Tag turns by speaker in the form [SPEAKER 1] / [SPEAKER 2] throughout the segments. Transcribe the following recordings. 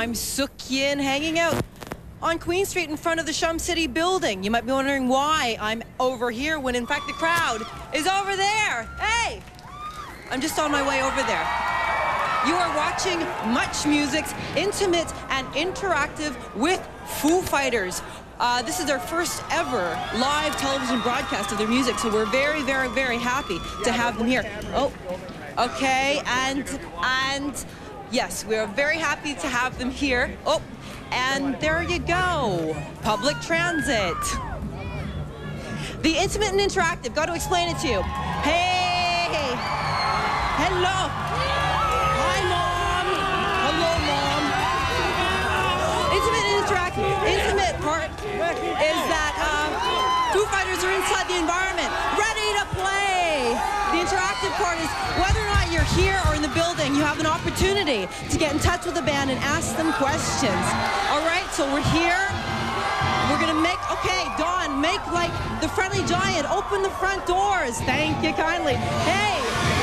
[SPEAKER 1] I'm Sook-Yin hanging out on Queen Street in front of the Chum City building. You might be wondering why I'm over here when in fact the crowd is over there. Hey, I'm just on my way over there. You are watching Much Music's intimate and interactive with Foo Fighters. Uh, this is their first ever live television broadcast of their music, so we're very, very, very happy to have them here. Oh, okay, and and yes, we are very happy to have them here. Oh, and there you go, public transit. The intimate and interactive. Got to explain it to you. Hey, hello. Hi, mom. Hello, mom. Intimate and interactive. Intimate part is that um, Foo Fighters are inside the environment, ready to play. The interactive part is whether you're here or in the building, you have an opportunity to get in touch with the band and ask them questions. All right, so we're here. We're gonna make, okay, Dawn, make like the friendly giant, open the front doors. Thank you kindly. Hey,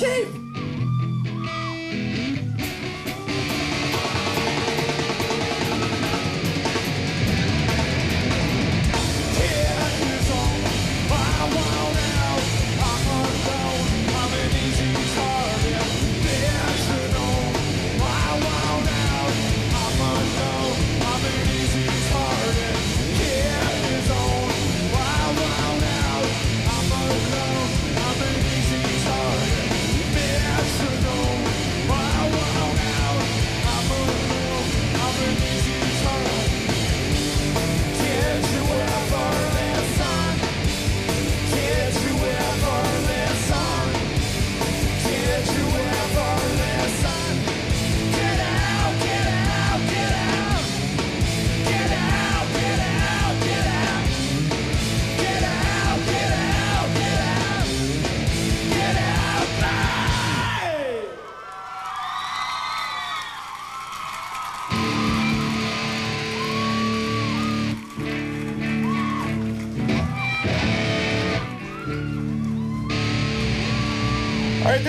[SPEAKER 2] escape!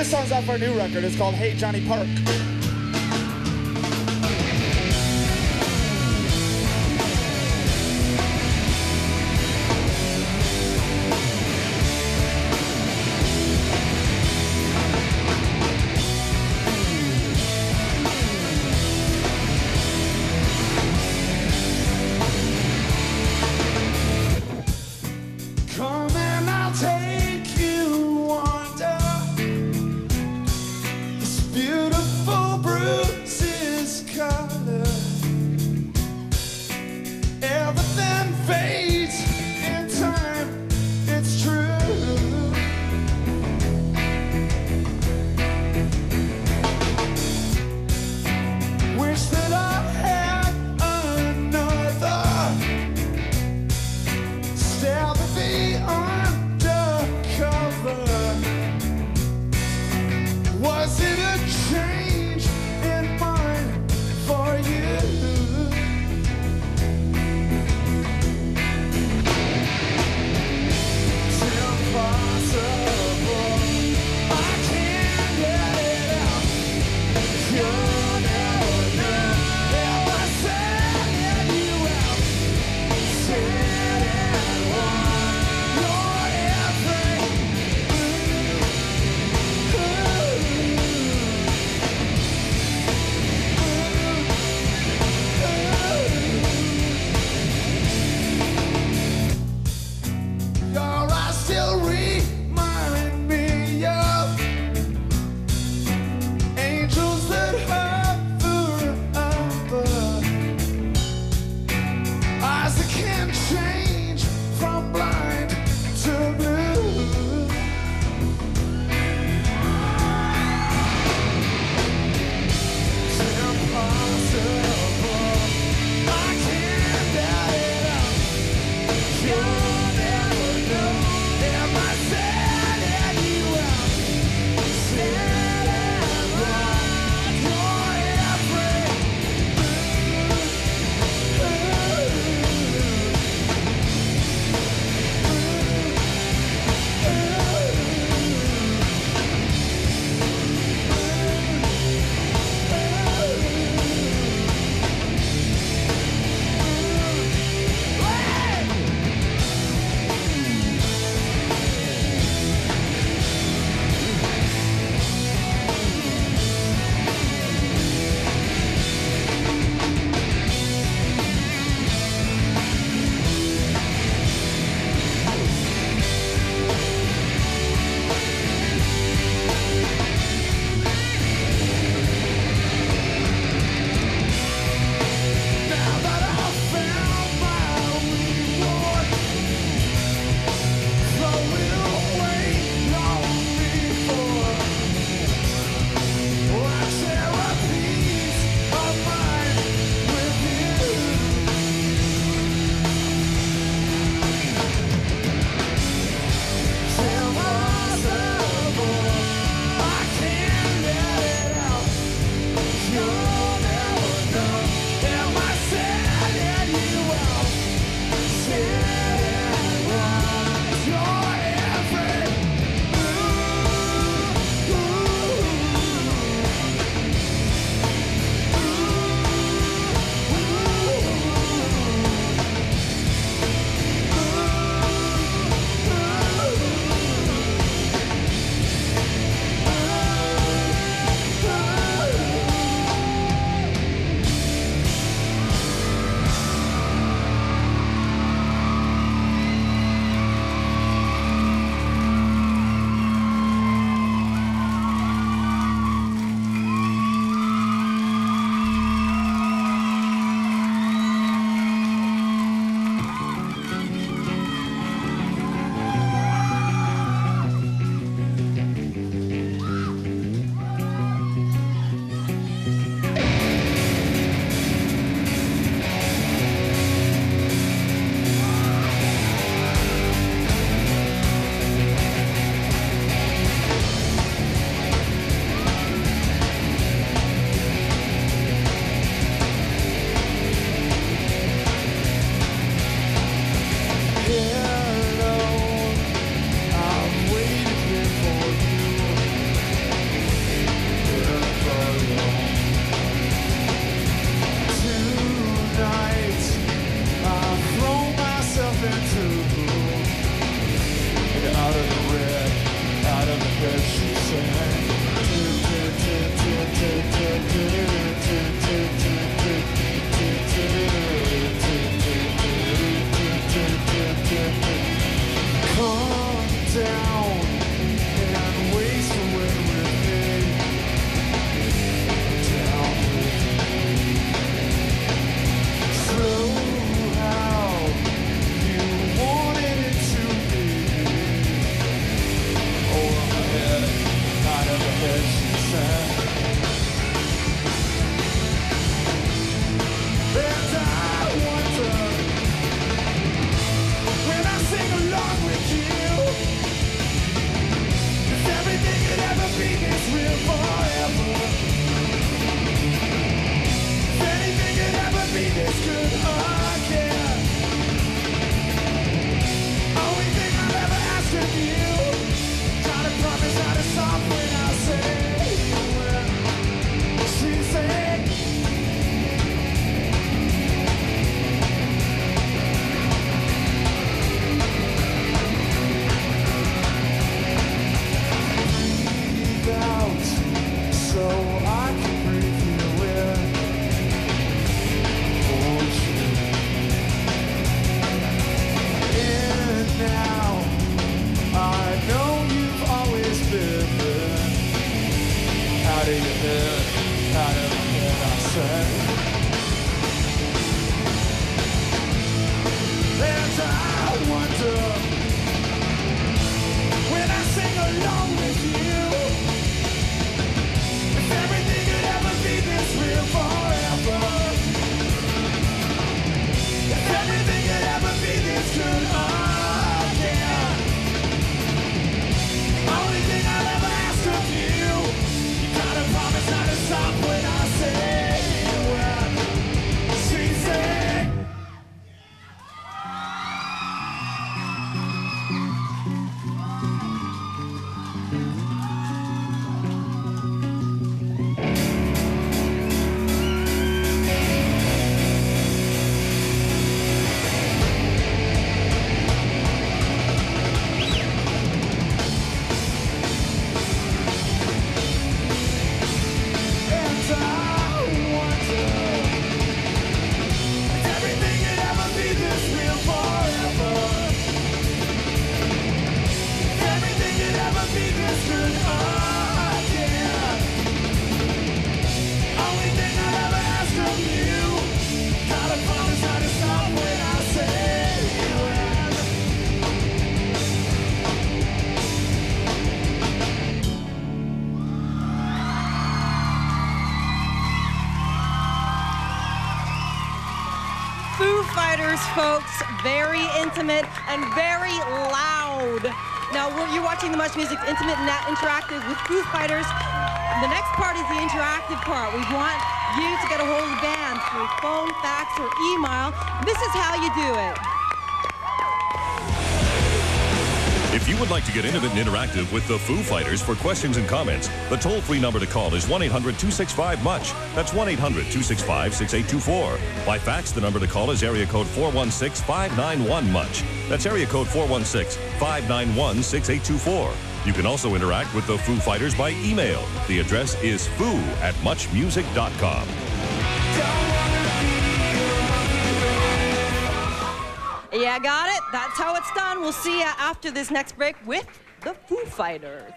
[SPEAKER 2] This song's off our new record. It's called Hey Johnny Park.
[SPEAKER 1] Intimate and very loud. Now, you're watching the Much Music Intimate and Nat Interactive with Foo Fighters. The next part is the interactive part. We want you to get a hold of the band through phone, fax, or email. This is how you do it.
[SPEAKER 3] If you would like to get intimate and interactive with the Foo Fighters for questions and comments, the toll free number to call is 1 800 265 MUCH. That's 1 800 265 6824. By fax, the number to call is area code 416 591 MUCH. That's area code 416 591 6824. You can also interact with the Foo Fighters by email. The address is foo at muchmusic.com.
[SPEAKER 1] Yeah, got it. That's how it's done. We'll see you after this next break with the Foo Fighters.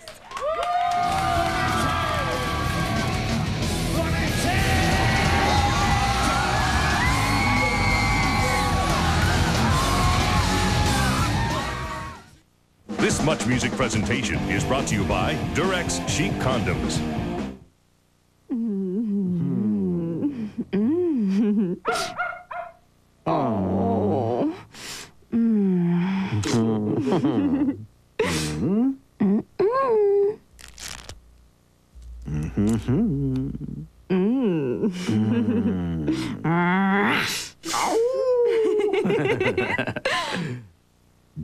[SPEAKER 3] This Much Music presentation is brought to you by Durex Chic Condoms. Mm-hmm. Mm-hmm. Oh.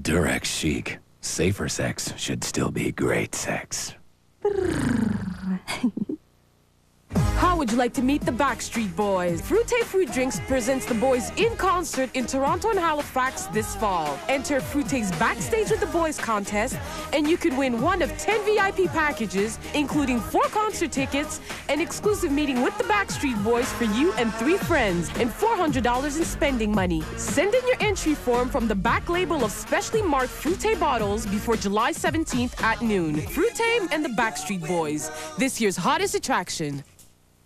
[SPEAKER 4] Durex chic. Safer sex should still be great sex.
[SPEAKER 5] How would you like to meet the Backstreet Boys? Fruite Fruit Drinks presents the boys in concert in Toronto and Halifax this fall. Enter Fruite's Backstage with the Boys contest, and you could win one of 10 VIP packages, including four concert tickets, an exclusive meeting with the Backstreet Boys for you and three friends, and $400 in spending money. Send in your entry form from the back label of specially marked Fruite bottles before July 17th at noon. Fruite and the Backstreet Boys, this year's hottest attraction.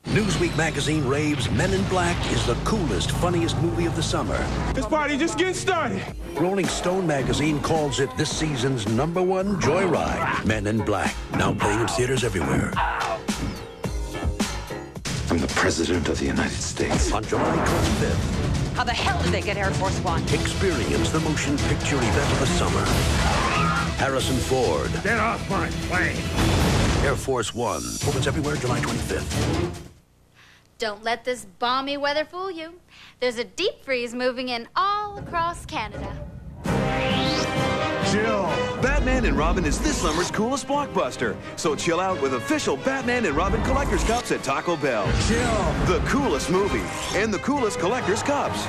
[SPEAKER 6] Newsweek magazine raves Men in Black is the coolest, funniest movie of the summer.
[SPEAKER 7] This party just getting started.
[SPEAKER 6] Rolling Stone magazine calls it this season's number one joyride. Men in Black, now playing in theaters everywhere.
[SPEAKER 8] I'm the President of the United States.
[SPEAKER 6] On July 25th,
[SPEAKER 9] How the hell did they get Air Force One?
[SPEAKER 6] experience the motion picture event of the summer. Harrison Ford,
[SPEAKER 7] Get off my plane.
[SPEAKER 6] Air Force One, opens everywhere July 25th.
[SPEAKER 10] Don't let this balmy weather fool you. There's a deep freeze moving in all across Canada.
[SPEAKER 7] Jill.
[SPEAKER 11] Batman and Robin is this summer's coolest blockbuster. So chill out with official Batman and Robin Collector's Cups at Taco Bell.
[SPEAKER 7] Jill.
[SPEAKER 11] The coolest movie and the coolest Collector's Cups.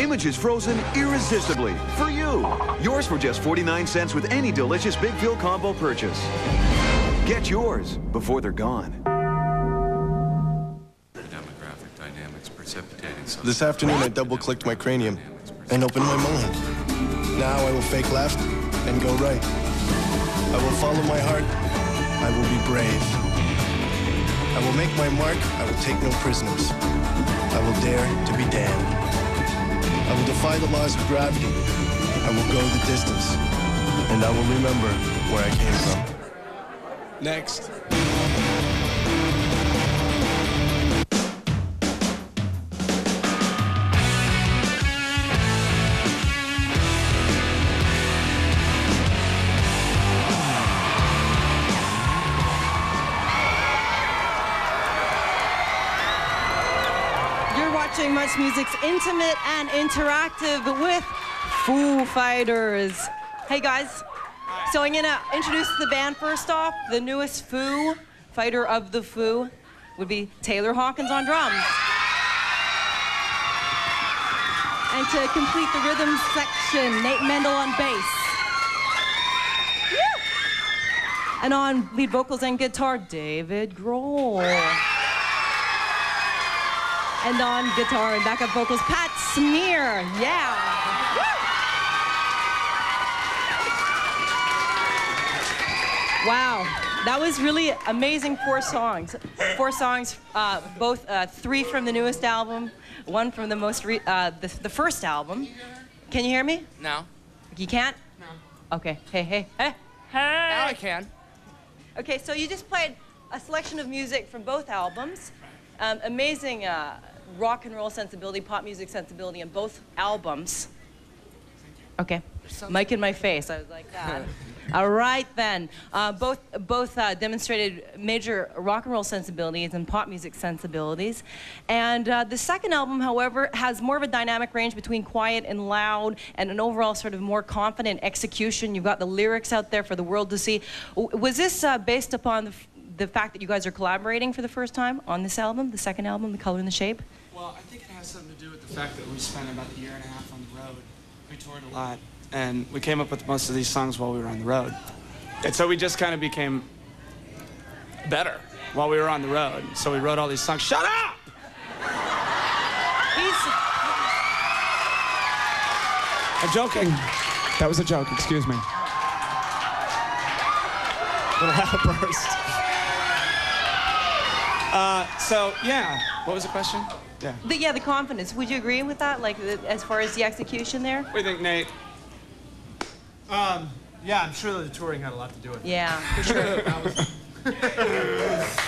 [SPEAKER 11] Images frozen irresistibly for you. Yours for just 49 cents with any delicious Big Fill combo purchase. Get yours before they're gone.
[SPEAKER 12] This afternoon, I double clicked my cranium and opened my mind. Now I will fake left and go right. I will follow my heart. I will be brave. I will make my mark. I will take no prisoners. I will dare to be damned. I will defy the laws of gravity. I will go the distance. And I will remember where I came from. Next.
[SPEAKER 1] Music's intimate and interactive with Foo Fighters. Hey guys, so I'm gonna introduce the band first off. The newest Foo Fighter of the Foo would be Taylor Hawkins on drums. And to complete the rhythm section, Nate Mendel on bass. And on lead vocals and guitar, David Grohl. And on guitar and backup vocals, Pat Smear. Yeah. Wow. That was really amazing four songs. Four songs, uh, both uh, three from the newest album, one from the most re- uh, the, the first album. Can you hear me?
[SPEAKER 13] No.
[SPEAKER 1] You can't? No. Okay. Hey, hey, hey. Hey.
[SPEAKER 13] Now I can.
[SPEAKER 1] Okay, so you just played a selection of music from both albums. Um, amazing uh, rock and roll sensibility, pop music sensibility in both albums. Okay, mic in my face. I was like that. All right then. Uh, both both uh, demonstrated major rock and roll sensibilities and pop music sensibilities. And uh, the second album, however, has more of a dynamic range between quiet and loud, and an overall sort of more confident execution. You've got the lyrics out there for the world to see. W- was this uh, based upon the, f- the fact that you guys are collaborating for the first time on this album, the second album, The Color and the Shape?
[SPEAKER 13] Well, I think it has something to do with the fact that we spent about a year and a half on the road. We toured a lot, and we came up with most of these songs while we were on the road. And so we just kind of became better while we were on the road. So we wrote all these songs. Shut up! I'm joking. That was a joke. Excuse me. Little outburst. Uh, so yeah, what was the question? Yeah.
[SPEAKER 1] The, yeah, the confidence. Would you agree with that? Like, the, as far as the execution there?
[SPEAKER 13] What do you think, Nate?
[SPEAKER 11] Um, yeah, I'm sure the touring had a lot to do with it.
[SPEAKER 1] Yeah.
[SPEAKER 11] For sure.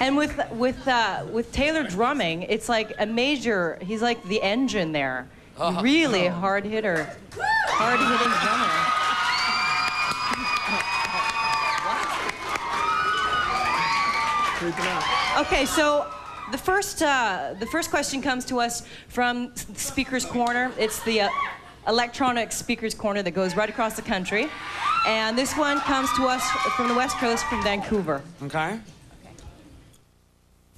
[SPEAKER 1] And with with uh, with Taylor drumming, it's like a major. He's like the engine there.
[SPEAKER 13] Uh-huh.
[SPEAKER 1] Really hard hitter, hard hitting drummer. Okay, so the first uh, the first question comes to us from S- Speaker's Corner. It's the uh, electronic Speaker's Corner that goes right across the country, and this one comes to us from the West Coast, from Vancouver.
[SPEAKER 13] Okay.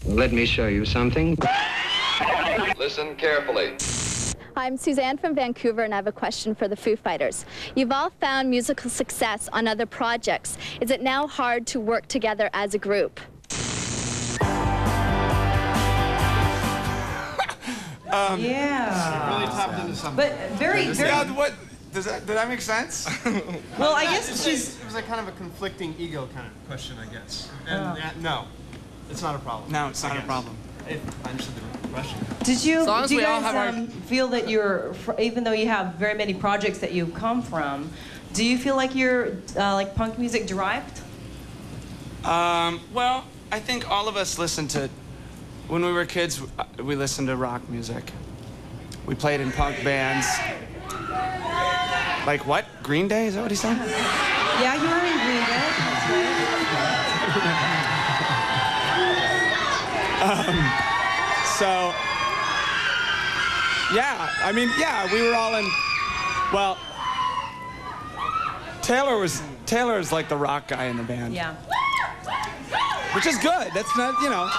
[SPEAKER 14] Let me show you something.
[SPEAKER 15] Listen carefully.
[SPEAKER 10] I'm Suzanne from Vancouver, and I have a question for the Foo Fighters. You've all found musical success on other projects. Is it now hard to work together as a group?
[SPEAKER 13] Um,
[SPEAKER 1] Yeah.
[SPEAKER 11] It really tapped into something.
[SPEAKER 1] But very, very.
[SPEAKER 13] Yeah, what? Does that, did that make sense?
[SPEAKER 1] Well, I guess
[SPEAKER 11] it's
[SPEAKER 1] she's-
[SPEAKER 11] a- It was like kind of a conflicting ego kind of question, I guess. And
[SPEAKER 1] Oh.
[SPEAKER 11] uh, no, it's not a problem.
[SPEAKER 13] No, it's not
[SPEAKER 11] I
[SPEAKER 13] a
[SPEAKER 11] guess.
[SPEAKER 13] problem.
[SPEAKER 11] If I understood the question.
[SPEAKER 1] Did you,
[SPEAKER 13] As as
[SPEAKER 1] do you
[SPEAKER 13] all
[SPEAKER 1] guys
[SPEAKER 13] have our-
[SPEAKER 1] um, feel that you're, even though you have very many projects that you've come from, do you feel like you're uh, like punk music derived?
[SPEAKER 13] Um, well, I think all of us listen to, when we were kids, we listened to rock music. We played in punk bands. Like what? Green Day? Is that what he said?
[SPEAKER 1] Yeah, you were in Green Day.
[SPEAKER 13] Um, so, yeah, I mean, yeah, we were all in. Well, Taylor was Taylor is like the rock guy in the band,
[SPEAKER 1] Yeah.
[SPEAKER 13] which is good. That's not, you know.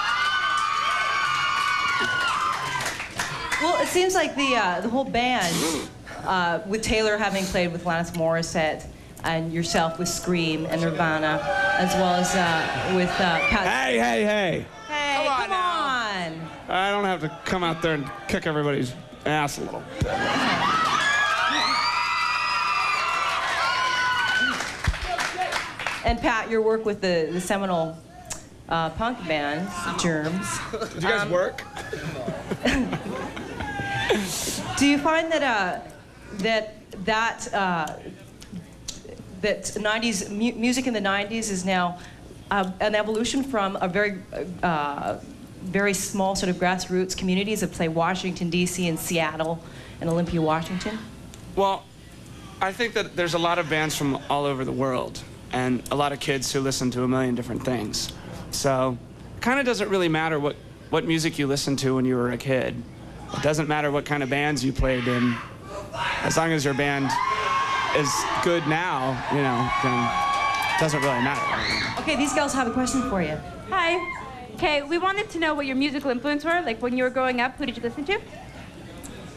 [SPEAKER 1] Well, it seems like the uh, the whole band, uh, with Taylor having played with Alanis Morissette, and yourself with Scream and Nirvana, as well as uh, with uh, Pat.
[SPEAKER 13] Hey, hey, hey!
[SPEAKER 1] Hey, come on!
[SPEAKER 13] I don't have to come out there and kick everybody's ass a little
[SPEAKER 1] and Pat, your work with the, the seminal uh, punk band, Germs.
[SPEAKER 13] Did you guys
[SPEAKER 1] Um,
[SPEAKER 13] work?
[SPEAKER 1] Do you find that uh, that that uh, that 90s mu- music in the 90s is now uh, an evolution from a very uh, very small sort of grassroots communities of say Washington D.C. and Seattle and Olympia, Washington?
[SPEAKER 13] Well, I think that there's a lot of bands from all over the world and a lot of kids who listen to a million different things. So, it kind of doesn't really matter what, what music you listened to when you were a kid. It doesn't matter what kind of bands you played in. As long as your band is good now, you know, then it doesn't really matter.
[SPEAKER 1] Okay, these girls have a question for you.
[SPEAKER 14] Hi. Okay, we wanted to know what your musical influence were. Like when you were growing up, who did you listen to?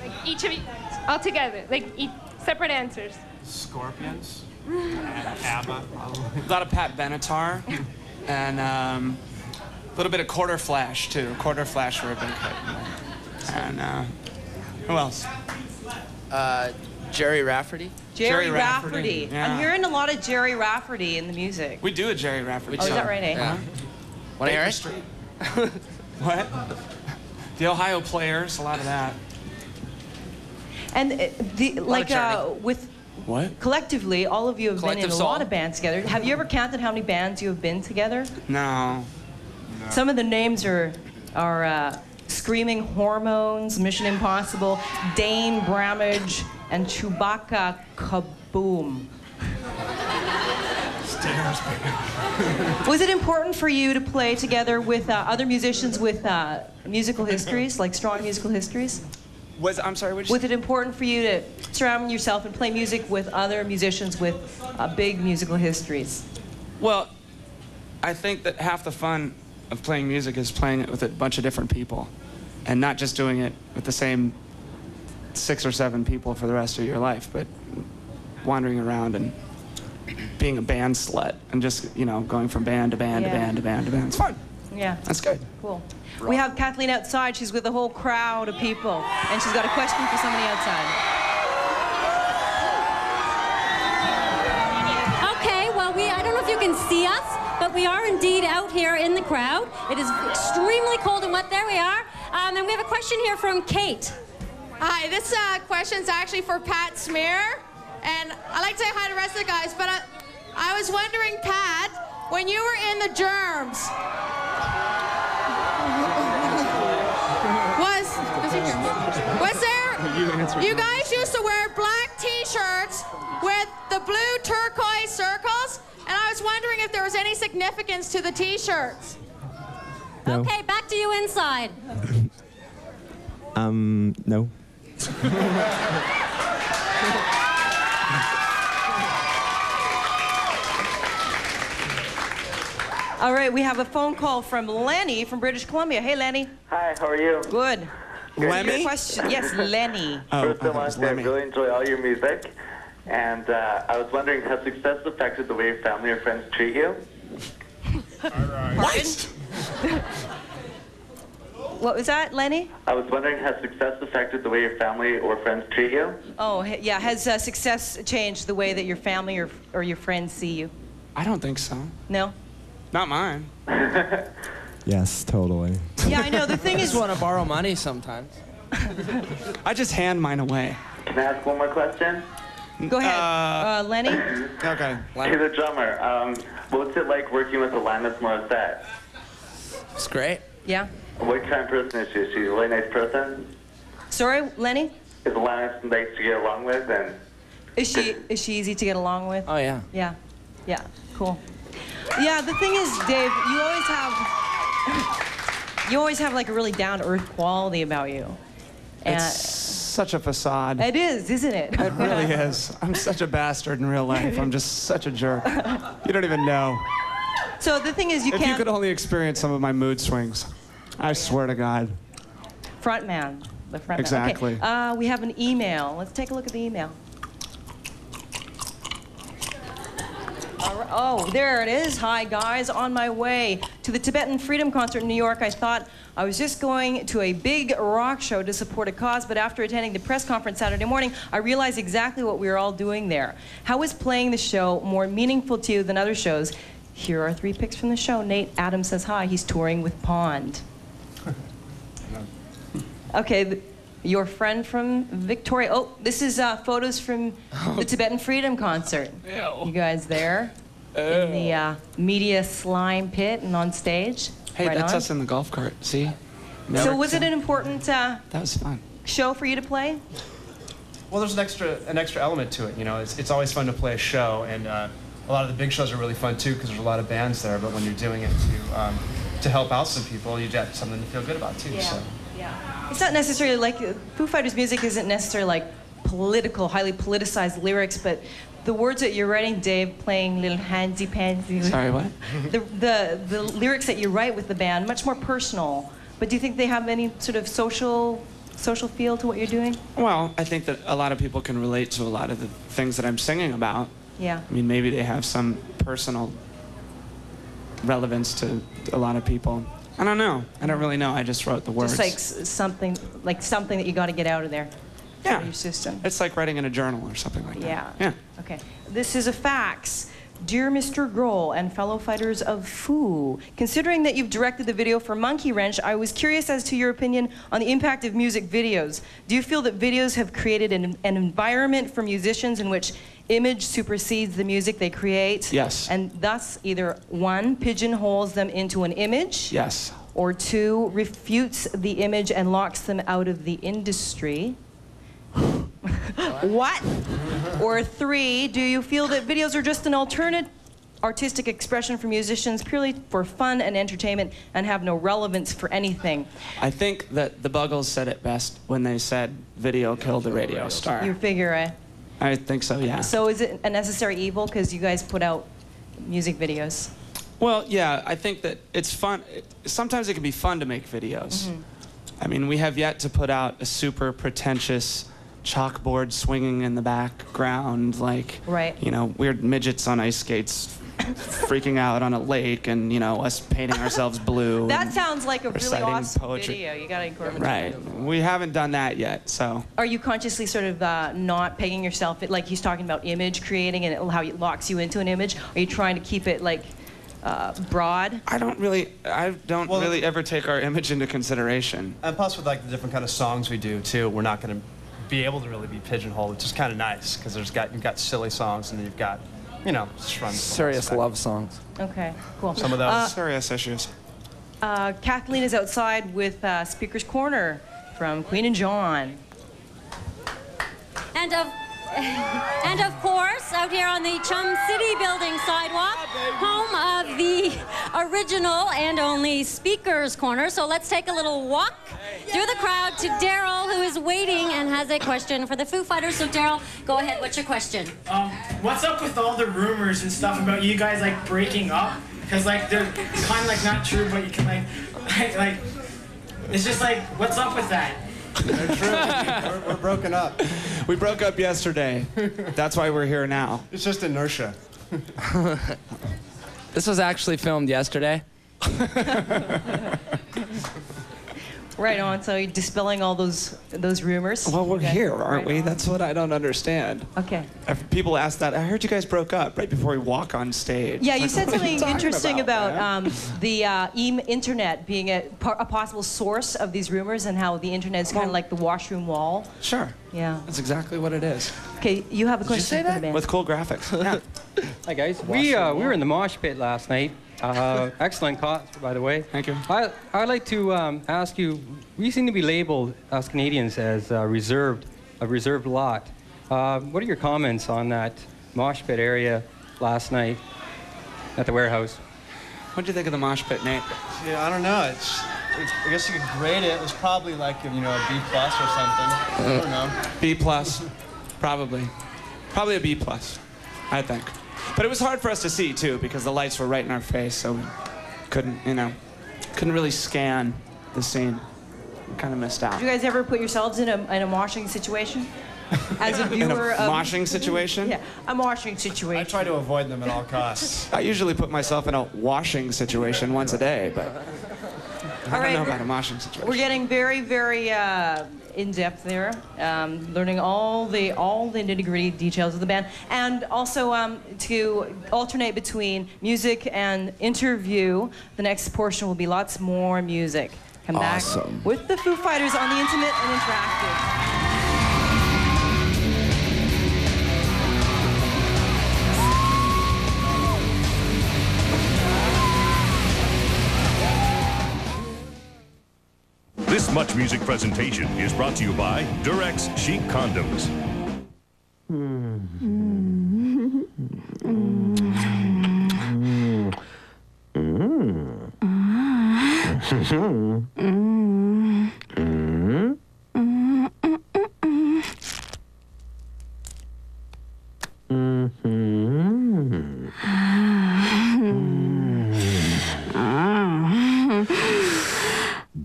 [SPEAKER 14] Like each of you, all together, like each, separate answers.
[SPEAKER 11] Scorpions. ABBA, probably.
[SPEAKER 13] A lot of Pat Benatar and um, a little bit of Quarter Flash, too. Quarter Flash were a big hit. And uh, who else?
[SPEAKER 16] Uh, Gerry Rafferty.
[SPEAKER 1] Gerry,
[SPEAKER 13] Gerry
[SPEAKER 1] Rafferty.
[SPEAKER 13] Rafferty, yeah.
[SPEAKER 1] I'm hearing a lot of Gerry Rafferty in the music.
[SPEAKER 13] We do a Gerry Rafferty.
[SPEAKER 1] Oh, is that right, eh?
[SPEAKER 13] Yeah.
[SPEAKER 16] Want to hear it?
[SPEAKER 13] Street. what? The Ohio Players, a lot of that.
[SPEAKER 1] And uh, the like uh, with
[SPEAKER 13] What?
[SPEAKER 1] collectively, all of you have been in
[SPEAKER 16] Collective
[SPEAKER 1] a
[SPEAKER 16] Soul.
[SPEAKER 1] lot of bands together. Have you ever counted how many bands you have been together?
[SPEAKER 13] No.
[SPEAKER 1] Some of the names are are uh, Screaming Hormones, Mission Impossible, Dane Bramage, and Chewbacca Kaboom. Was it important for you to play together with uh, other musicians with uh, musical histories, like strong musical histories?
[SPEAKER 13] Was I'm sorry. What
[SPEAKER 1] Was it important for you to surround yourself and play music with other musicians with uh, big musical histories?
[SPEAKER 13] Well, I think that half the fun of playing music is playing it with a bunch of different people, and not just doing it with the same six or seven people for the rest of your life, but wandering around and being a band slut and just you know going from band to band
[SPEAKER 1] Yeah.
[SPEAKER 13] to band to band to band. It's fun.
[SPEAKER 1] Yeah.
[SPEAKER 13] That's good.
[SPEAKER 1] Cool. We have Kathleen outside. She's with a whole crowd of people, and she's got a question for somebody outside.
[SPEAKER 17] Okay, well, we, I don't know if you can see us, but we are indeed out here in the crowd. It is extremely cold and wet. There we are. Um, and we have a question here from Kate.
[SPEAKER 18] Hi, this uh, is actually for Pat Smear, and I'd like to say hi to the rest of the guys, but I, I was wondering, Pat, when you were in the germs, was, was there,
[SPEAKER 13] You answer
[SPEAKER 18] you guys used to wear black t-shirts with the blue turquoise circles, and I was wondering if there was any significance to the t-shirts.
[SPEAKER 17] Okay, back to you inside.
[SPEAKER 19] Um, no.
[SPEAKER 1] All right, we have a phone call from Lenny from British Columbia. Hey, Lenny.
[SPEAKER 20] Hi, how are you?
[SPEAKER 1] Good.
[SPEAKER 20] Lemmy?
[SPEAKER 1] Your question? Yes, Lenny.
[SPEAKER 20] First of all, I really enjoy all your music. And uh, I was wondering, has success affected the way your family or friends treat you?
[SPEAKER 1] What? what was that, Lenny?
[SPEAKER 20] I was wondering, has success affected the way your family or friends treat you?
[SPEAKER 1] Oh, yeah. Has uh, success changed the way that your family or, or your friends see you?
[SPEAKER 13] I don't think so.
[SPEAKER 1] No?
[SPEAKER 13] Not mine.
[SPEAKER 19] Yes, totally.
[SPEAKER 1] Yeah, I know. The thing
[SPEAKER 16] I
[SPEAKER 1] is,
[SPEAKER 16] just want to borrow money sometimes.
[SPEAKER 13] I just hand mine away.
[SPEAKER 20] Can I ask one more question?
[SPEAKER 1] Go ahead, uh, Lenny.
[SPEAKER 13] Okay.
[SPEAKER 20] To the drummer, um, what's it like working with Alanis Morissette?
[SPEAKER 16] It's great.
[SPEAKER 1] Yeah.
[SPEAKER 20] What kind of person is she? Is she a really nice person?
[SPEAKER 1] Sorry, Lenny.
[SPEAKER 20] Is Alanis nice to get along with? And
[SPEAKER 1] Is she is she easy to get along with?
[SPEAKER 16] Oh yeah.
[SPEAKER 1] Yeah. Yeah. Cool. Yeah. The thing is, Dave, you always have you always have like a really down to earth quality about you. And
[SPEAKER 13] It's such a facade.
[SPEAKER 1] it is, isn't it?
[SPEAKER 13] It really is. I'm such a bastard in real life. I'm just such a jerk. You don't even know.
[SPEAKER 1] So the thing is, you
[SPEAKER 13] if
[SPEAKER 1] can't If you
[SPEAKER 13] could only experience some of my mood swings, I swear to God.
[SPEAKER 1] front man. The front man.
[SPEAKER 13] Exactly.
[SPEAKER 1] Okay. Uh, we have an email. Let's take a look at the email. Oh, there it is. Hi, guys. On my way to the Tibetan Freedom Concert in New York. I thought I was just going to a big rock show to support a cause, but after attending the press conference Saturday morning, I realized exactly what we were all doing there. How is playing the show more meaningful to you than other shows? Here are three pics from the show. Nate Adams says hi. He's touring with Pond. Okay, th- your friend from Victoria. Oh, this is uh, photos from the Tibetan Freedom Concert. You guys there? In the uh, media slime pit and on stage.
[SPEAKER 13] Hey,
[SPEAKER 1] right
[SPEAKER 13] that's
[SPEAKER 1] on.
[SPEAKER 13] us in the golf cart. See?
[SPEAKER 1] So was it an important uh,
[SPEAKER 13] That was fun.
[SPEAKER 1] show for you to play?
[SPEAKER 11] Well, there's an extra an extra element to it. You know, it's, it's always fun to play a show, and uh, a lot of the big shows are really fun too because there's a lot of bands there. But when you're doing it to um, to help out some people, you get something to feel good about too. So.
[SPEAKER 1] Yeah. It's not necessarily like Foo Fighters music isn't necessarily like political, highly politicized lyrics, but the words that you're writing, Dave, playing little handsy pansy.
[SPEAKER 13] Sorry, what?
[SPEAKER 1] The, the the lyrics that you write with the band much more personal. But do you think they have any sort of social social feel to what you're doing?
[SPEAKER 13] Well, I think that a lot of people can relate to a lot of the things that I'm singing about.
[SPEAKER 1] Yeah.
[SPEAKER 13] I mean, maybe they have some personal relevance to a lot of people. I don't know. I don't really know. I just wrote the words.
[SPEAKER 1] Just like something like something that you got to get out of there.
[SPEAKER 13] Yeah.
[SPEAKER 1] Out of your system.
[SPEAKER 13] It's like writing in a journal or something like that.
[SPEAKER 1] Yeah.
[SPEAKER 13] Yeah.
[SPEAKER 1] Okay. This is a fax. Dear Mr. Grohl and fellow fighters of Foo, considering that you've directed the video for Monkey Wrench, I was curious as to your opinion on the impact of music videos. Do you feel that videos have created an, an environment for musicians in which image supersedes the music they create?
[SPEAKER 13] Yes.
[SPEAKER 1] And thus, either one, pigeonholes them into an image,
[SPEAKER 13] Yes.
[SPEAKER 1] or two, refutes the image and locks them out of the industry. what? or three, do you feel that videos are just an alternate artistic expression for musicians purely for fun and entertainment and have no relevance for anything?
[SPEAKER 13] I think that the Buggles said it best when they said video killed the radio star.
[SPEAKER 1] You figure, eh?
[SPEAKER 13] I think so, yeah.
[SPEAKER 1] So is it a necessary evil because you guys put out music videos?
[SPEAKER 13] Well, yeah, I think that it's fun. Sometimes it can be fun to make videos.
[SPEAKER 1] Mm-hmm.
[SPEAKER 13] I mean, we have yet to put out a super pretentious chalkboard swinging in the background, like,
[SPEAKER 1] Right.
[SPEAKER 13] you know, weird midgets on ice skates freaking out on a lake and, you know, us painting ourselves blue.
[SPEAKER 1] That sounds like a really awesome
[SPEAKER 13] poetry.
[SPEAKER 1] video. You gotta incorporate
[SPEAKER 13] Right. We haven't done that yet, so.
[SPEAKER 1] Are you consciously sort of uh, not pegging yourself, like he's talking about image creating and how it locks you into an image? Are you trying to keep it like uh, broad?
[SPEAKER 13] I don't really, I don't really ever take our image into consideration.
[SPEAKER 11] And plus, with like the different kind of songs we do too, we're not going to be able to really be pigeonholed, which is kind of nice because there's got you've got silly songs and then you've got, you know, just run
[SPEAKER 16] Serious love songs.
[SPEAKER 1] Okay, cool.
[SPEAKER 11] Some of those.
[SPEAKER 1] Uh,
[SPEAKER 13] Serious issues.
[SPEAKER 1] uh, Kathleen is outside with uh, Speaker's Corner from Queen and John.
[SPEAKER 17] And of and of course, out here on the Chum City building sidewalk, home of the original and only Speaker's Corner. So let's take a little walk through the crowd to Daryl, who is waiting and has a question for the Foo Fighters. So Daryl, go ahead. What's your question?
[SPEAKER 21] Um, what's up with all the rumors and stuff about you guys like breaking up? Because like they're kind of like not true, but you can like, like, like it's just like what's up with that?
[SPEAKER 11] We're, we're broken up.
[SPEAKER 13] We broke up yesterday. That's why we're here now.
[SPEAKER 11] It's just inertia.
[SPEAKER 16] This was actually filmed yesterday.
[SPEAKER 1] Right on. So you're dispelling all those those rumors.
[SPEAKER 13] Well, we're
[SPEAKER 1] Okay.
[SPEAKER 13] here, aren't
[SPEAKER 1] Right
[SPEAKER 13] we?
[SPEAKER 1] on.
[SPEAKER 13] That's what I don't understand.
[SPEAKER 1] Okay.
[SPEAKER 13] If people ask that, I heard you guys broke up right before we walk on stage.
[SPEAKER 1] Yeah, you
[SPEAKER 13] Like,
[SPEAKER 1] said
[SPEAKER 13] what are you
[SPEAKER 1] something interesting about,
[SPEAKER 13] man?
[SPEAKER 1] um, the uh, e- internet being a, par- a possible source of these rumors and how the internet is kind of like the washroom wall.
[SPEAKER 13] Sure.
[SPEAKER 1] Yeah.
[SPEAKER 13] That's exactly what it is.
[SPEAKER 1] Okay, you have a question.
[SPEAKER 13] Did
[SPEAKER 1] question
[SPEAKER 13] you say that? With cool graphics. Yeah.
[SPEAKER 22] Hi guys. We uh, we were in the mosh pit last night. Uh, excellent cause, by the way.
[SPEAKER 13] Thank you.
[SPEAKER 22] I I'd like to um, ask you. We seem to be labeled us Canadians as uh, reserved, a reserved lot. Uh, what are your comments on that mosh pit area last night at the warehouse?
[SPEAKER 13] What'd you think of the mosh pit, Nate?
[SPEAKER 11] Yeah, I don't know. It's, it's I guess you could grade it. It was probably like you know a B plus or something. I don't know.
[SPEAKER 13] B plus, probably. Probably a B plus, I think. But it was hard for us to see too because the lights were right in our face, so we couldn't, you know, couldn't really scan the scene. We kind of missed out.
[SPEAKER 1] Did you guys ever put yourselves in a, in a moshing situation? as a
[SPEAKER 13] In a
[SPEAKER 1] viewer of
[SPEAKER 13] moshing situation?
[SPEAKER 1] Yeah, a moshing situation.
[SPEAKER 11] I try to avoid them at all costs.
[SPEAKER 13] I usually put myself in a washing situation once a day, but I don't
[SPEAKER 1] right,
[SPEAKER 13] know
[SPEAKER 1] we're-
[SPEAKER 13] about a moshing situation.
[SPEAKER 1] We're getting very, very uh, in depth there, um, learning all the all the nitty gritty details of the band, and also um, to alternate between music and interview. The next portion will be lots more music. Come
[SPEAKER 13] Awesome.
[SPEAKER 1] back with the Foo Fighters on the Intimate and Interactive.
[SPEAKER 3] This Much Music presentation is brought to you by Durex Chic Condoms.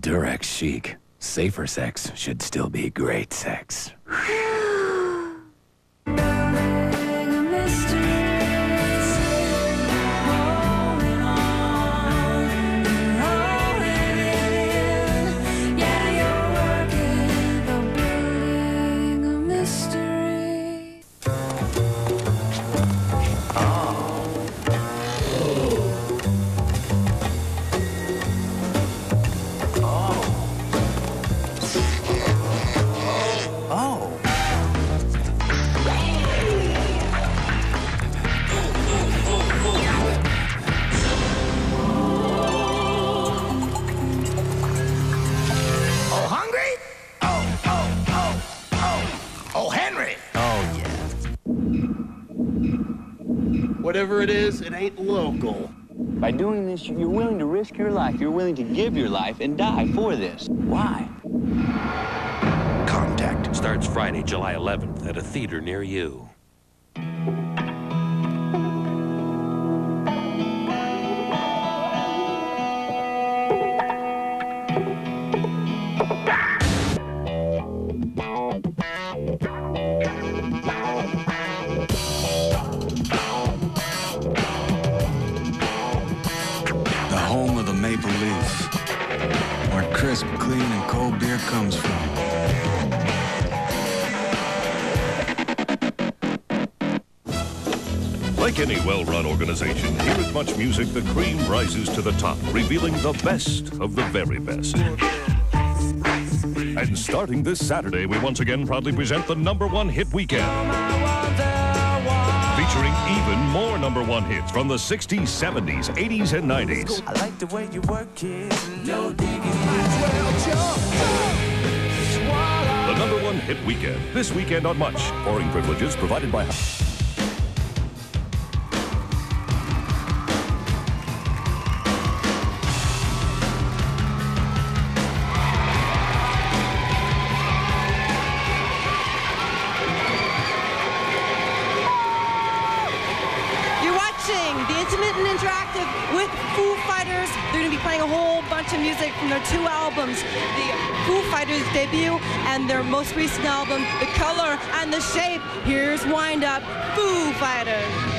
[SPEAKER 23] Durex chic. Safer sex should still be great sex.
[SPEAKER 24] Whatever it is, it ain't local.
[SPEAKER 25] By doing this, you're willing to risk your life. You're willing to give your life and die for this. Why?
[SPEAKER 6] Contact starts Friday, July 11th at a theater near you.
[SPEAKER 3] Well-run here at Much Music, the cream rises to the top, revealing the best of the very best. And starting this Saturday, we once again proudly present the number one hit weekend. Featuring even more number one hits from the 60s, 70s, 80s, and 90s.
[SPEAKER 26] I like the way you work it. No digging. Might as well jump, jump.
[SPEAKER 3] The number one hit weekend. This weekend on Much. Pouring privileges provided by.
[SPEAKER 1] And their most recent album, The Color and the Shape. Here's Wind Up, Foo Fighters.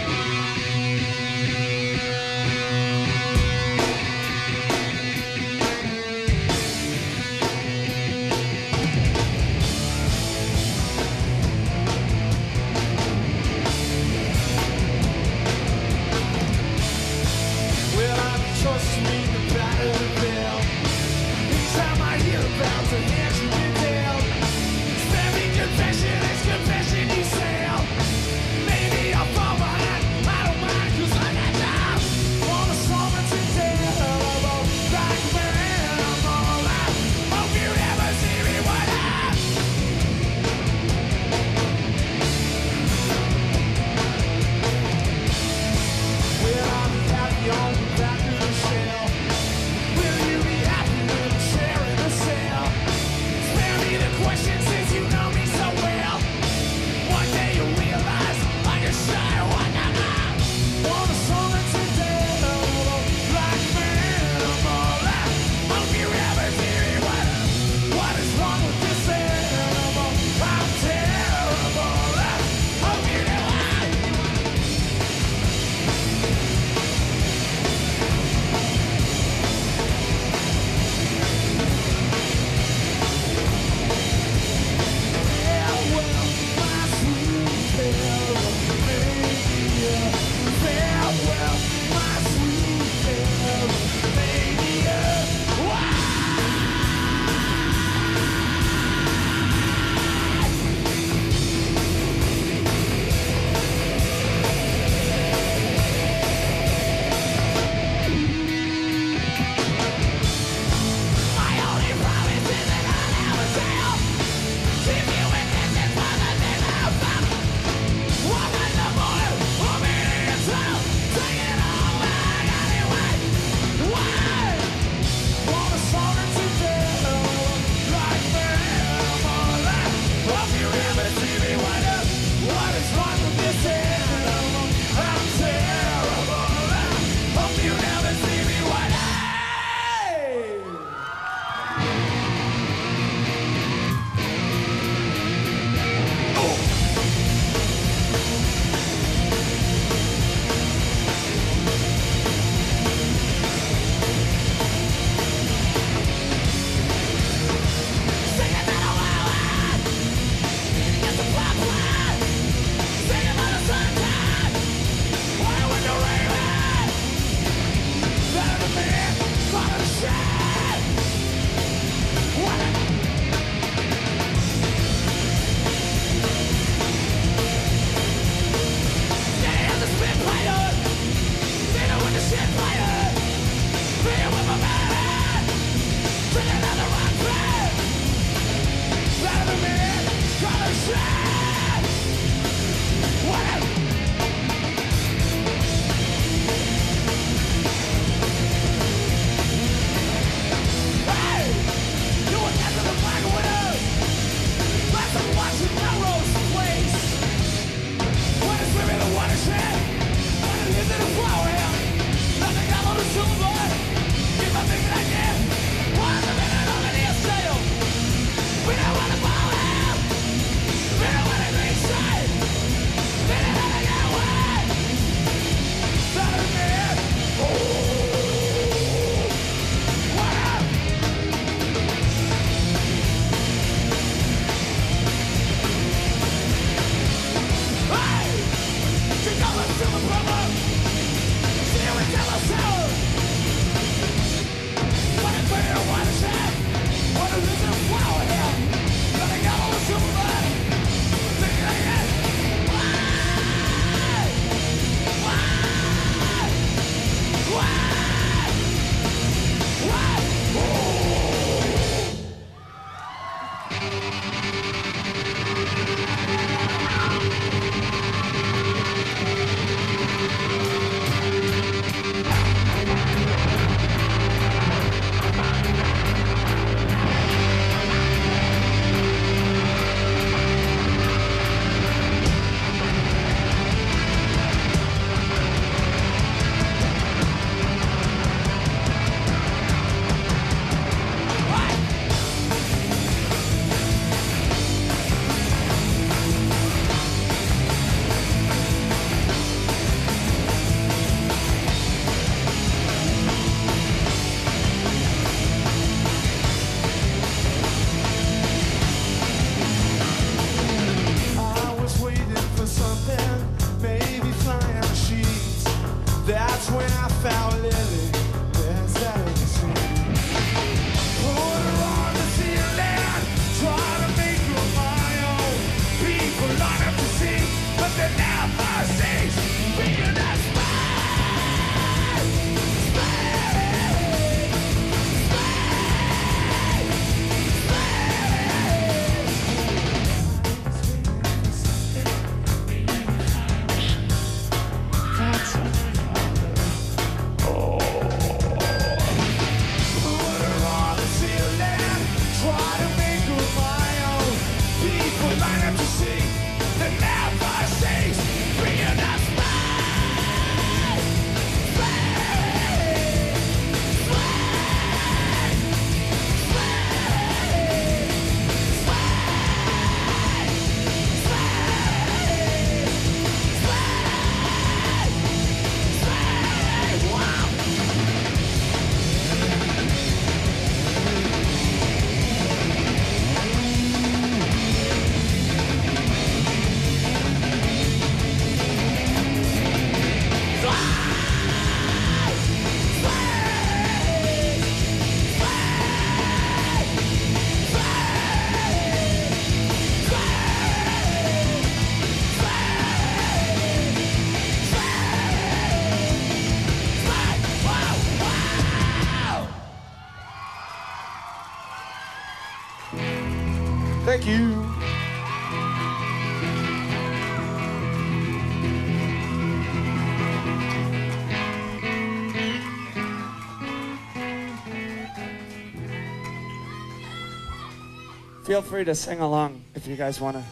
[SPEAKER 13] feel free to sing along if you guys want to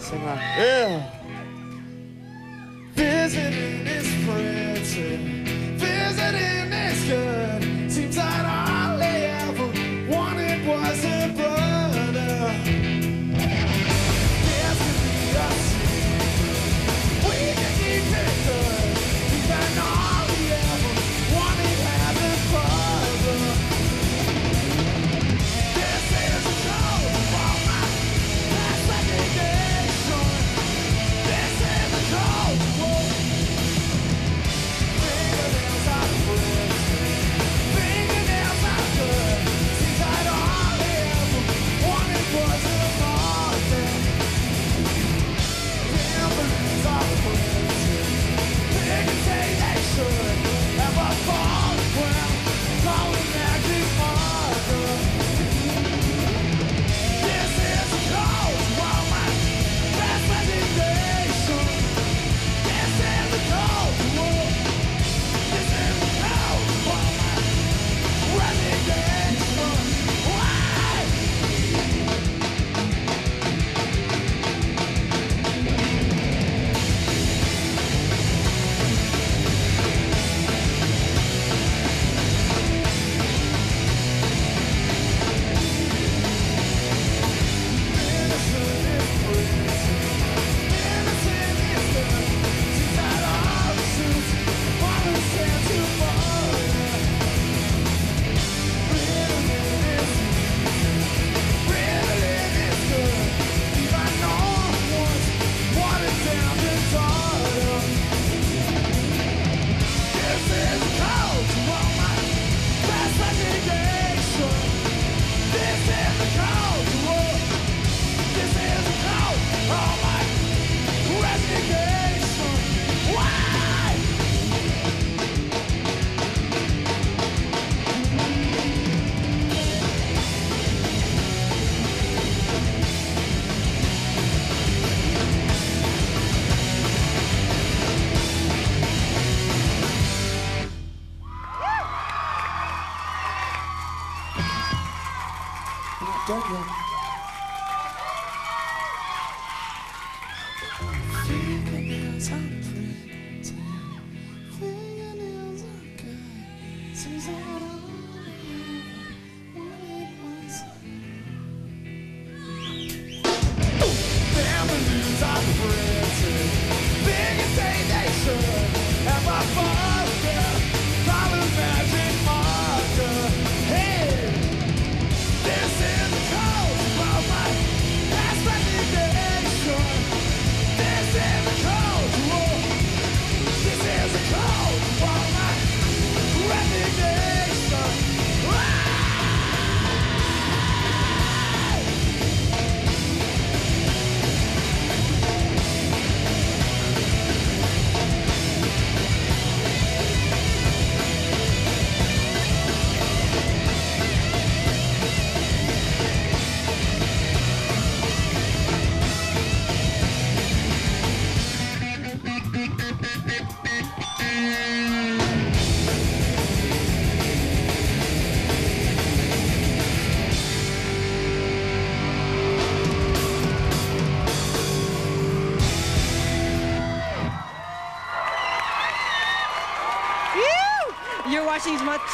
[SPEAKER 13] sing along. Yeah.
[SPEAKER 2] Visiting is visiting is good. Seems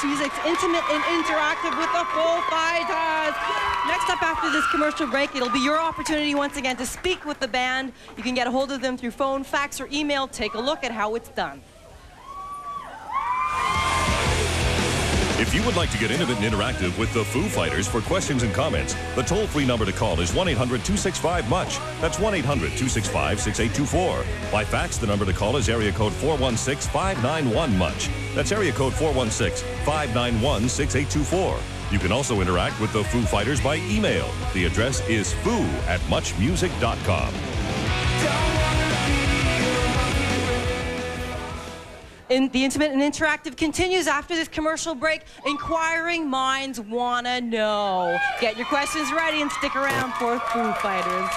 [SPEAKER 1] Music's intimate and interactive with the Foo Fighters. Next up after this commercial break, it'll be your opportunity once again to speak with the band. You can get a hold of them through phone, fax, or email. Take a look at how it's done.
[SPEAKER 3] If you would like to get intimate and interactive with the Foo Fighters for questions and comments, the toll free number to call is 1 800 265 MUCH. That's 1 800 265 6824. By fax, the number to call is area code 416 591 MUCH. That's area code 416 591 6824. You can also interact with the Foo Fighters by email. The address is foo at muchmusic.com.
[SPEAKER 1] In the intimate and interactive continues after this commercial break. Inquiring minds wanna know. Get your questions ready and stick around for Foo Fighters.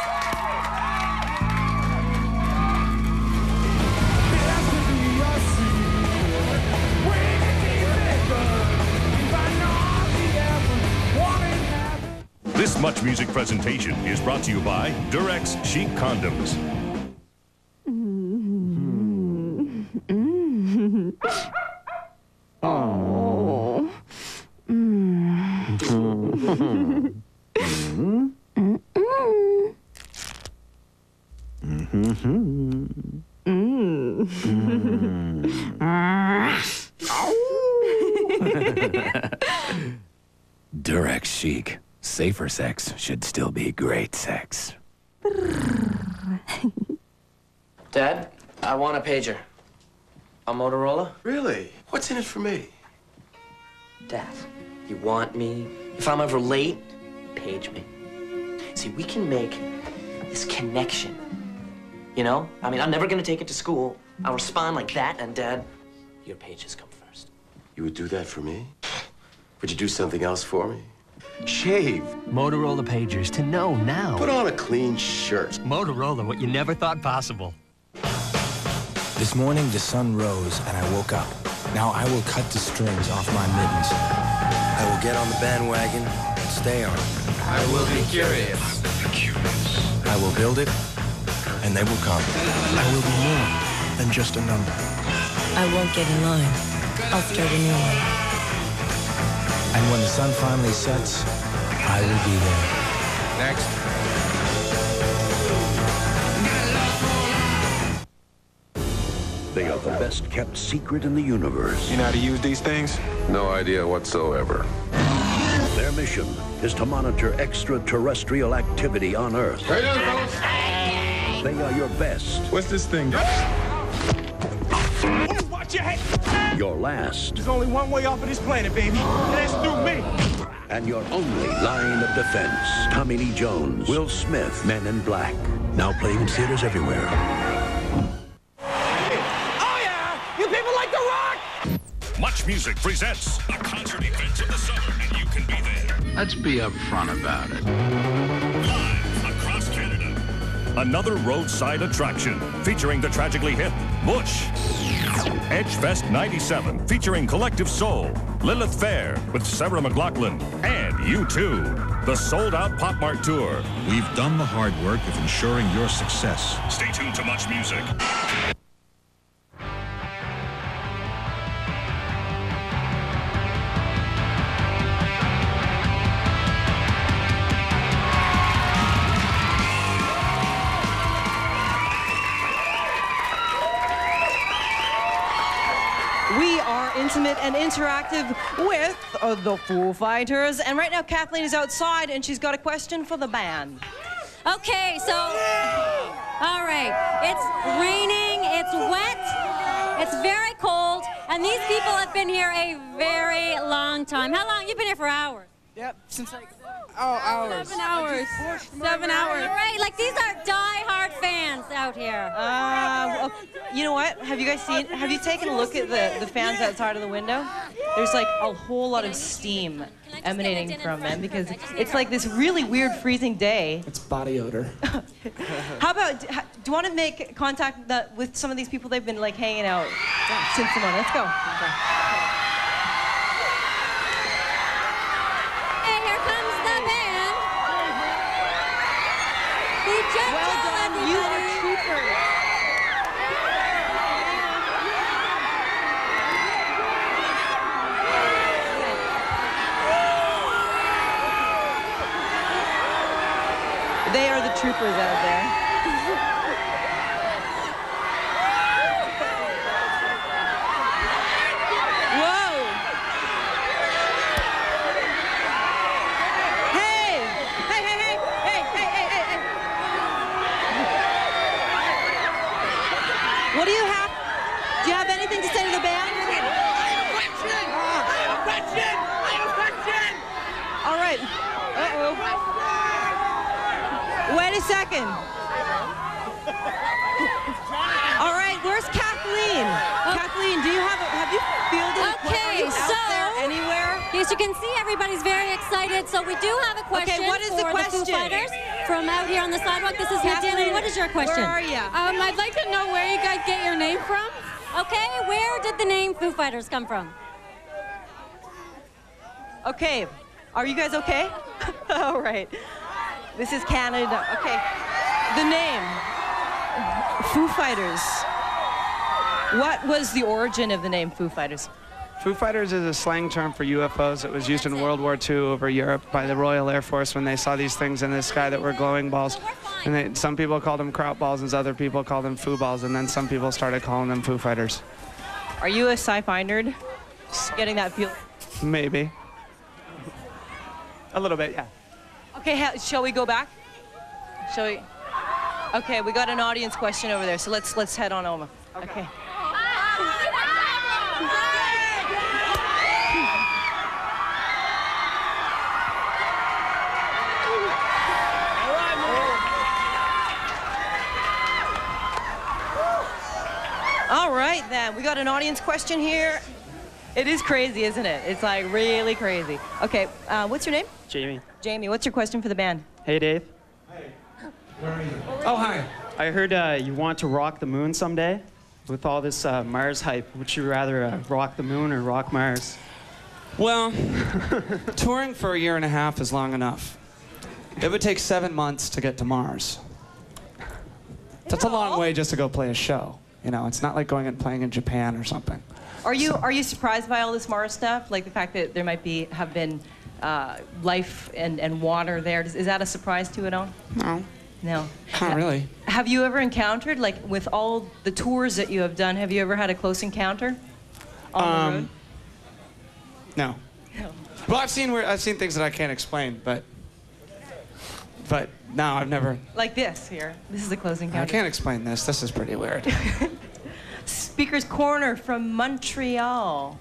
[SPEAKER 3] This Much Music presentation is brought to you by Durex Chic Condoms.
[SPEAKER 2] Oh.
[SPEAKER 4] Durex chic. Safer sex should still be great sex.
[SPEAKER 27] Dad, I want a pager. A Motorola?
[SPEAKER 28] Really? What's in it for me?
[SPEAKER 27] Dad, you want me? If I'm ever late, page me. See, we can make this connection. You know? I mean, I'm never gonna take it to school. I'll respond like that, and Dad, your pages come first.
[SPEAKER 28] You would do that for me? Would you do something else for me? Shave.
[SPEAKER 29] Motorola pagers to know now.
[SPEAKER 28] Put on a clean shirt.
[SPEAKER 29] Motorola, what you never thought possible.
[SPEAKER 30] This morning, the sun rose and I woke up. Now I will cut the strings off my mittens. I will get on the bandwagon and stay on it.
[SPEAKER 29] I will be curious.
[SPEAKER 30] I will build it, and they will come. I will be more than just a number.
[SPEAKER 31] I won't get in line. I'll start a new one.
[SPEAKER 30] And when the sun finally sets, I will be there. Next.
[SPEAKER 6] They are the best kept secret in the universe.
[SPEAKER 32] You know how to use these things?
[SPEAKER 28] No idea whatsoever.
[SPEAKER 6] Their mission is to monitor extraterrestrial activity on Earth. They are your best.
[SPEAKER 32] What's this thing?
[SPEAKER 7] Watch your head.
[SPEAKER 6] Your last.
[SPEAKER 7] There's only one way off of this planet, baby. And that's through me.
[SPEAKER 6] And your only line of defense. Tommy Lee Jones, Will Smith, Men in Black. Now playing in theaters everywhere.
[SPEAKER 7] Oh, yeah. You people like the rock?
[SPEAKER 3] Much Music presents a concert event of the summer, and you can be there.
[SPEAKER 33] Let's be upfront about it.
[SPEAKER 3] Live across Canada. Another roadside attraction featuring the tragically hip Bush. Edgefest 97 featuring Collective Soul, Lilith Fair with Sarah McLachlan, and U2. the sold out Pop Mart Tour.
[SPEAKER 33] We've done the hard work of ensuring your success.
[SPEAKER 3] Stay tuned to Much Music.
[SPEAKER 1] We are intimate and interactive with uh, the Foo Fighters. And right now, Kathleen is outside and she's got a question for the band.
[SPEAKER 34] Okay, so, all right. It's raining, it's wet, it's very cold, and these people have been here a very long time. How long? You've been here for hours.
[SPEAKER 13] Yep, since like oh hours.
[SPEAKER 34] Seven hours. Seven hours. Right, like these are die-hard fans out here.
[SPEAKER 1] Uh, you know what? Have you guys seen? Have you taken a look at the, the fans outside of the window? There's like a whole lot of steam emanating from them because it's like this really weird freezing day.
[SPEAKER 13] It's body odor.
[SPEAKER 1] How about, do you want to make contact with some of these people they've been like hanging out since the morning? Let's go.
[SPEAKER 34] Hey, here comes the band. The gentle
[SPEAKER 1] Well done, you are troopers. They are the troopers out there. Whoa! Hey! Hey, hey, hey! Hey, hey, hey, hey, hey! What do you have? Do you have anything to say to the band? All right. Uh-oh. Wait a second. All right, where's Kathleen? Kathleen, do you have a, have you fielded a
[SPEAKER 34] Okay,
[SPEAKER 1] you out
[SPEAKER 34] so
[SPEAKER 1] there anywhere?
[SPEAKER 34] Yes, you can see everybody's very excited. So we do have a question
[SPEAKER 1] what is
[SPEAKER 34] for
[SPEAKER 1] the
[SPEAKER 34] Foo
[SPEAKER 1] question?
[SPEAKER 34] Fighters from out here on the sidewalk. This is.
[SPEAKER 1] Kathleen,
[SPEAKER 34] What is your question?
[SPEAKER 1] where are ya?
[SPEAKER 34] Um, I'd like to know where you guys get your name from. Okay, where did the name Foo Fighters come from?
[SPEAKER 1] Okay, are you guys okay? All right. This is Canada. Okay. The name Foo Fighters. What was the origin of the name Foo Fighters?
[SPEAKER 13] Foo Fighters is a slang term for UFOs. It was used in World War II over Europe by the Royal Air Force when they saw these things in the sky that were glowing balls. And they, some people called them kraut balls, and other people called them foo balls, and then some people started calling them Foo Fighters.
[SPEAKER 1] Are you a sci-fi nerd? Just getting that feel.
[SPEAKER 13] Maybe. A little bit, yeah.
[SPEAKER 1] Okay, ha- shall we go back? Shall we? Okay, we got an audience question over there, so let's let's head on over. Okay. All right, then. We got an audience question here. It is crazy, isn't it? It's like really crazy. Okay, uh, what's your name?
[SPEAKER 35] Jamie.
[SPEAKER 1] Jamie, what's your question for the band?
[SPEAKER 35] Hey, Dave. Hey. Where are you?
[SPEAKER 13] Oh, hi.
[SPEAKER 35] I heard uh, you want to rock the moon someday. With all this uh, Mars hype, would you rather uh, rock the moon or rock Mars?
[SPEAKER 13] Well, touring for a year and a half is long enough. It would take seven months to get to Mars. That's a long way just to go play a show. You know, it's not like going and playing in Japan or something.
[SPEAKER 1] Are you are you surprised by all this Mars stuff? Like the fact that there might be have been uh, life and, and water there. Is, is that a surprise to you at all?
[SPEAKER 13] No.
[SPEAKER 1] No.
[SPEAKER 13] Not really.
[SPEAKER 1] Have you ever encountered, like with all the tours that you have done, have you ever had a close encounter on the road?
[SPEAKER 13] Um, No. Well, I've seen where I've seen things that I can't explain, but but no, I've never.
[SPEAKER 1] Like this here. This is a close encounter.
[SPEAKER 13] I can't explain this. This is pretty weird.
[SPEAKER 1] Speaker's Corner from Montreal.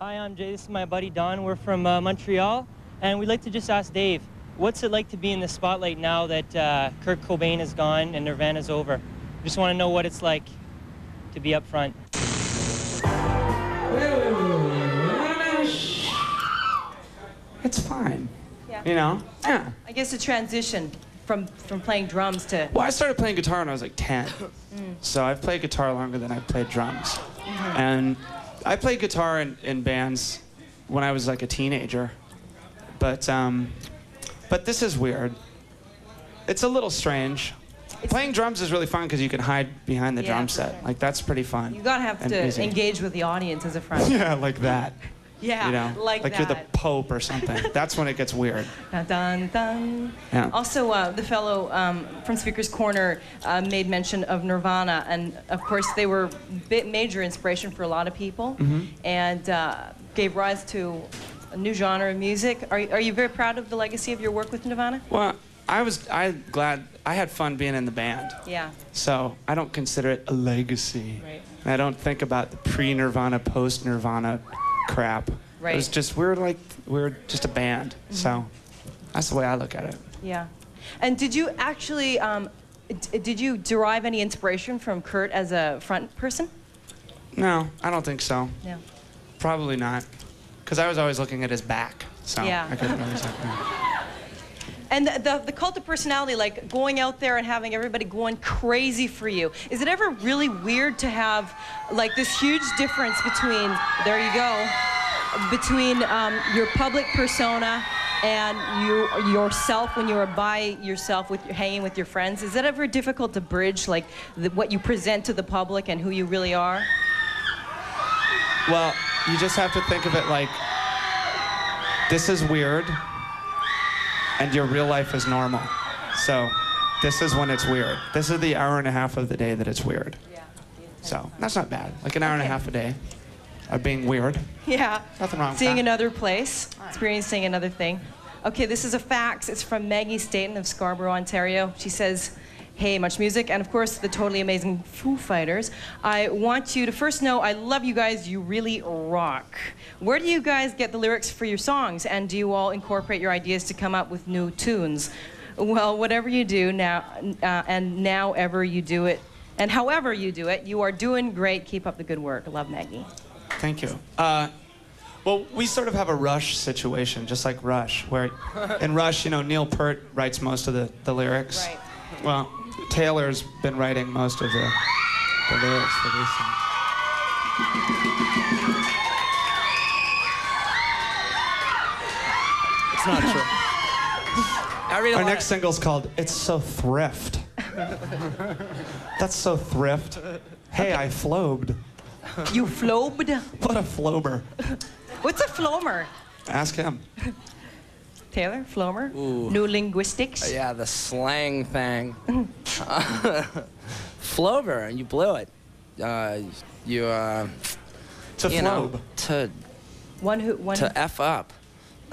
[SPEAKER 36] Hi, I'm Jay. This is my buddy Don. We're from uh, Montreal, and we'd like to just ask Dave, what's it like to be in the spotlight now that uh, Kurt Cobain is gone and Nirvana's over? Just want to know what it's like to be up front.
[SPEAKER 13] It's fine.
[SPEAKER 1] Yeah.
[SPEAKER 13] You know? Yeah.
[SPEAKER 1] I guess a transition from from playing drums to.
[SPEAKER 13] Well, I started playing guitar when I was like 10.
[SPEAKER 1] Mm.
[SPEAKER 13] So I've played guitar longer than I've played drums.
[SPEAKER 1] Mhm.
[SPEAKER 13] And I played guitar in, in bands when I was like a teenager, but um, but this is weird. It's a little strange. Playing drums is really fun because you can hide behind the
[SPEAKER 1] Yeah,
[SPEAKER 13] drum set. Like that's pretty fun.
[SPEAKER 1] You gotta have to
[SPEAKER 13] easy.
[SPEAKER 1] engage with the audience as a friend.
[SPEAKER 13] Yeah, like that.
[SPEAKER 1] Yeah,
[SPEAKER 13] you know,
[SPEAKER 1] like,
[SPEAKER 13] like you're the Pope or something. That's when it gets weird.
[SPEAKER 1] Dun, dun.
[SPEAKER 13] Yeah.
[SPEAKER 1] Also, uh, the fellow um, from Speaker's Corner uh, made mention of Nirvana, and of course, they were bit major inspiration for a lot of people,
[SPEAKER 13] Mhm.
[SPEAKER 1] and uh, gave rise to a new genre of music. Are, are you very proud of the legacy of your work with Nirvana?
[SPEAKER 13] Well, I was I glad I had fun being in the band.
[SPEAKER 1] Yeah.
[SPEAKER 13] So I don't consider it a legacy.
[SPEAKER 1] Right.
[SPEAKER 13] I don't think about the pre-Nirvana, post-Nirvana crap.
[SPEAKER 1] Right.
[SPEAKER 13] It was just we were like we were just a band.
[SPEAKER 1] Mhm.
[SPEAKER 13] So that's the way I look at it.
[SPEAKER 1] Yeah. And did you actually, um, d- did you derive any inspiration from Kurt as a front person?
[SPEAKER 13] No, I don't think so.
[SPEAKER 1] No.
[SPEAKER 13] Probably not. Because I was always looking at his back. So
[SPEAKER 1] Yeah.
[SPEAKER 13] I couldn't really.
[SPEAKER 1] And the, the, the cult of personality, like going out there and having everybody going crazy for you, is it ever really weird to have like this huge difference between, there you go, between um, your public persona and you yourself when you are by yourself with hanging with your friends? Is that ever difficult to bridge, like the, what you present to the public and who you really are?
[SPEAKER 13] Well, you just have to think of it like this is weird, and your real life is normal. So this is when it's weird. This is the hour and a half of the day that it's weird. So that's not bad. Like an hour and a half a day of being weird.
[SPEAKER 1] Yeah.
[SPEAKER 13] Nothing wrong with
[SPEAKER 1] Seeing another place, experiencing another thing. Okay, this is a fax. It's from Maggie Staten of Scarborough, Ontario. She says, Hey, much music, and of course, the totally amazing Foo Fighters. I want you to first know I love you guys. You really rock. Where do you guys get the lyrics for your songs, and do you all incorporate your ideas to come up with new tunes? Well, whatever you do now, uh, and now ever you do it, and however you do it, you are doing great. Keep up the good work. Love, Maggie.
[SPEAKER 13] Thank you. Uh, well, we sort of have a Rush situation, just like Rush, where in Rush, you know, Neil Peart writes most of the, the lyrics.
[SPEAKER 1] Right.
[SPEAKER 13] Well, Taylor's been writing most of the, the lyrics for these songs.
[SPEAKER 2] It's not true. I read a
[SPEAKER 13] Our
[SPEAKER 2] lot
[SPEAKER 13] next single's called It's So Thrift. That's so thrift. Hey, I flobed.
[SPEAKER 1] You flobed?
[SPEAKER 13] What a flober.
[SPEAKER 1] What's a flomer?
[SPEAKER 13] Ask him.
[SPEAKER 1] Taylor, flomer?
[SPEAKER 2] Ooh.
[SPEAKER 1] New linguistics?
[SPEAKER 2] Yeah, the slang thing. Flover, you blew it. Uh, you, uh,
[SPEAKER 13] To
[SPEAKER 2] you know, to
[SPEAKER 1] One who, one.
[SPEAKER 2] to f up.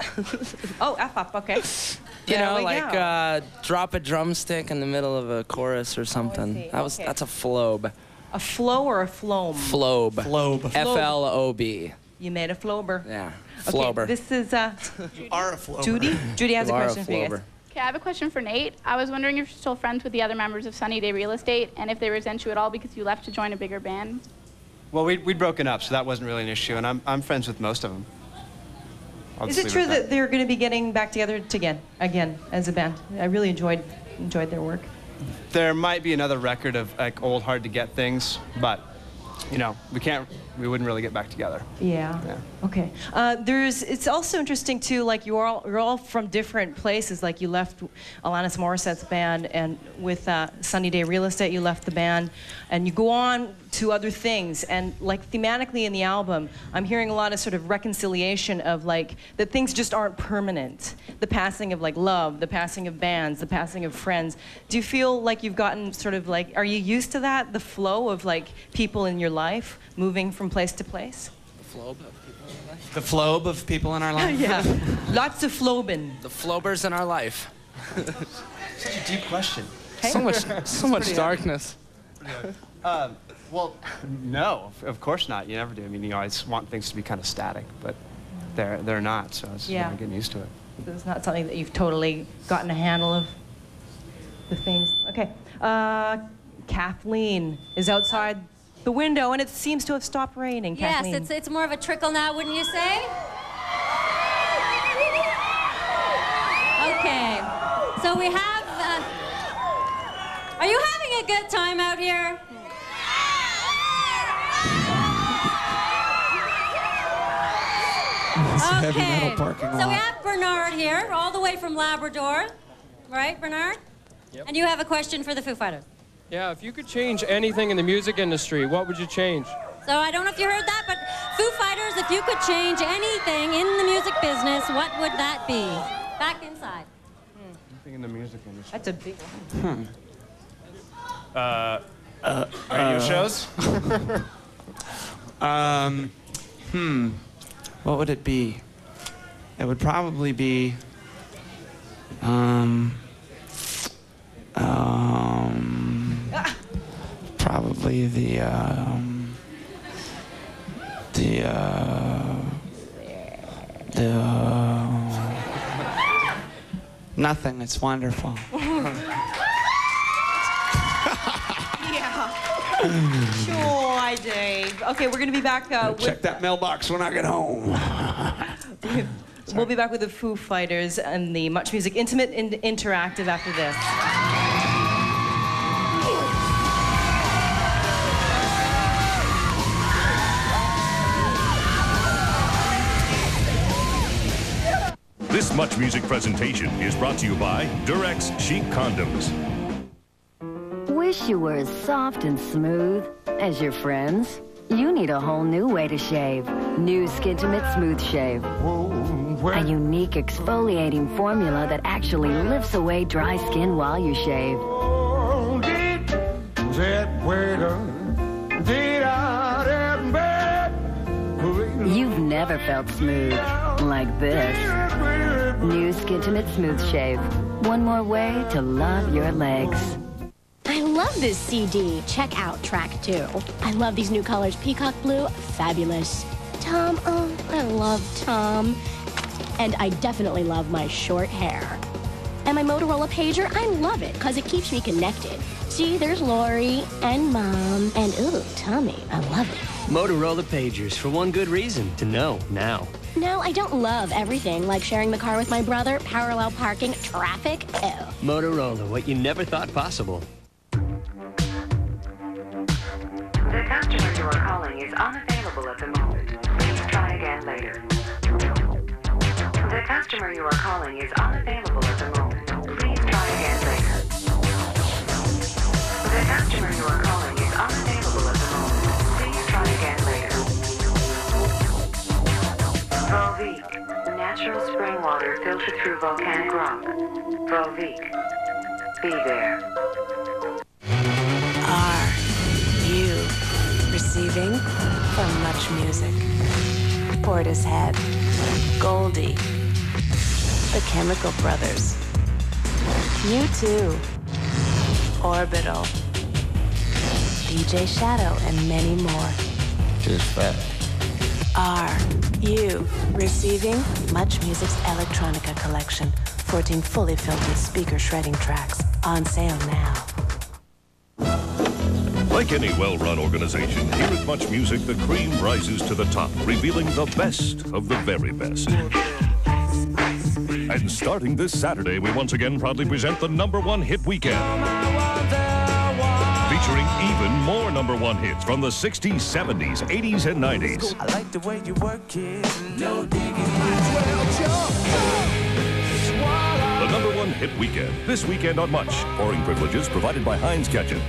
[SPEAKER 1] oh, F up, okay.
[SPEAKER 2] You
[SPEAKER 1] There
[SPEAKER 2] know, like uh, drop a drumstick in the middle of a chorus or something.
[SPEAKER 1] see.
[SPEAKER 2] That was
[SPEAKER 1] Okay.
[SPEAKER 2] that's a flobe.
[SPEAKER 1] A flow or a floam?
[SPEAKER 2] Flobe.
[SPEAKER 13] Flobe.
[SPEAKER 2] F L O B.
[SPEAKER 1] You made a flober.
[SPEAKER 2] Yeah.
[SPEAKER 1] Okay,
[SPEAKER 2] Flober.
[SPEAKER 1] this is uh,
[SPEAKER 13] You are a flober.
[SPEAKER 1] Judy. Judy has
[SPEAKER 2] You
[SPEAKER 1] a
[SPEAKER 2] are a
[SPEAKER 1] question for you guys.
[SPEAKER 31] Okay, I have a question for Nate. I was wondering if you're still friends with the other members of Sunny Day Real Estate and if they resent you at all because you left to join a bigger band.
[SPEAKER 37] Well, we'd, we'd broken up, so that wasn't really an issue, and I'm, I'm friends with most of them. I'll
[SPEAKER 1] Is it true
[SPEAKER 37] at
[SPEAKER 1] that they're going to be getting back together again, again as a band? I really enjoyed enjoyed their work.
[SPEAKER 37] There might be another record of like old, hard to get things, but you know, we can't, we wouldn't really get back together.
[SPEAKER 1] Yeah.
[SPEAKER 37] Yeah.
[SPEAKER 1] Okay. Uh, there's. It's also interesting too. Like you're all you're all from different places. Like you left Alanis Morissette's band, and with uh, Sunny Day Real Estate, you left the band, and you go on to other things. And like thematically in the album, I'm hearing a lot of sort of reconciliation of like that things just aren't permanent. The passing of like love, the passing of bands, the passing of friends. Do you feel like you've gotten sort of like? Are you used to that? The flow of like people in your life moving from place to place.
[SPEAKER 2] The flobe of people in life.
[SPEAKER 13] The flobe of people in our life?
[SPEAKER 1] yeah. Lots of flobin.
[SPEAKER 2] The flobers in our life.
[SPEAKER 37] Such a deep question.
[SPEAKER 2] So much, so much darkness.
[SPEAKER 37] Um, well, no, of- of course not. You never do. I mean, you always want things to be kind of static, but they're, they're not, so it's
[SPEAKER 1] Yeah.
[SPEAKER 37] yeah. getting used to it.
[SPEAKER 1] So it's not something that you've totally gotten a handle of the things. Okay. Uh, Kathleen is outside the window, and it seems to have stopped raining.
[SPEAKER 34] Yes,
[SPEAKER 1] Kathleen.
[SPEAKER 34] it's, it's more of a trickle now, wouldn't you say? Okay, so we have. Uh, are you having a good time out here? Okay.
[SPEAKER 35] metal parking lot.
[SPEAKER 34] So we have Bernard here, all the way from Labrador. Right, Bernard?
[SPEAKER 38] Yep.
[SPEAKER 34] And you have a question for the Foo Fighters.
[SPEAKER 38] Yeah, if you could change anything in the music industry, what would you change?
[SPEAKER 34] So I don't know if you heard that, but Foo Fighters, if you could change anything in the music business, what would that be? Back inside.
[SPEAKER 37] Anything in the music industry.
[SPEAKER 1] That's a big one.
[SPEAKER 37] Hmm. Uh, radio
[SPEAKER 13] uh,
[SPEAKER 37] shows?
[SPEAKER 13] Um, hmm. What would it be? It would probably be. Um. Um. Probably the. Um, the. Uh, the. Uh, nothing. It's wonderful.
[SPEAKER 1] yeah. Sure, Dave. Okay, we're gonna be back uh, with.
[SPEAKER 13] Check that mailbox when I get home.
[SPEAKER 1] We'll be back with the Foo Fighters and the Much Music Intimate and Interactive after this.
[SPEAKER 3] This Much Music presentation is brought to you by Durex Chic Condoms.
[SPEAKER 39] Wish you were as soft and smooth as your friends? You need a whole new way to shave. New Skintimate Smooth Shave. A unique exfoliating formula that actually lifts away dry skin while you shave. You've never felt smooth like this. New Skintimate Smooth Shave. One more way to love your legs.
[SPEAKER 40] I love this CD. Check out track two. I love these new colors. Peacock blue, fabulous. Tom, oh, I love Tom. And I definitely love my short hair. And my Motorola pager, I love it because it keeps me connected. See, there's Lori and Mom and ooh, Tommy. I love it.
[SPEAKER 29] Motorola pagers for one good reason to know now.
[SPEAKER 40] No, I don't love everything like sharing the car with my brother, parallel parking, traffic. Ew.
[SPEAKER 29] Motorola, what you never thought possible.
[SPEAKER 41] The customer you are calling is unavailable at the moment. Please try again later. The customer you are calling is unavailable at the moment. Please try again later. The customer you are calling is unavailable Volvic, natural spring water filtered through volcanic rock. Volvic, be there.
[SPEAKER 42] Are you receiving from much music? Portishead, Goldie, the Chemical Brothers, U2, Orbital, DJ Shadow, and many more.
[SPEAKER 43] Just fat.
[SPEAKER 42] Are you receiving Much Music's Electronica collection? 14 fully filtered speaker shredding tracks on sale now.
[SPEAKER 3] Like any well-run organization, here at Much Music, the cream rises to the top, revealing the best of the very best. And starting this Saturday, we once again proudly present the number one hit weekend. Featuring even more number one hits from the 60s, 70s, 80s, and 90s.
[SPEAKER 7] I like the way you work it. No digging.
[SPEAKER 3] The number one hit weekend, this weekend on Much. Pouring privileges provided by Heinz Ketchup.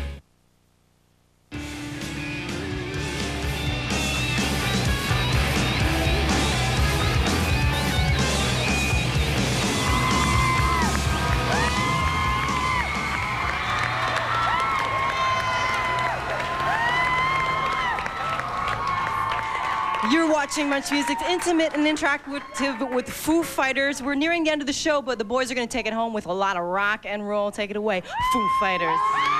[SPEAKER 1] Watching Much Music's intimate and interactive with Foo Fighters. We're nearing the end of the show, but the boys are going to take it home with a lot of rock and roll. Take it away, Foo Fighters.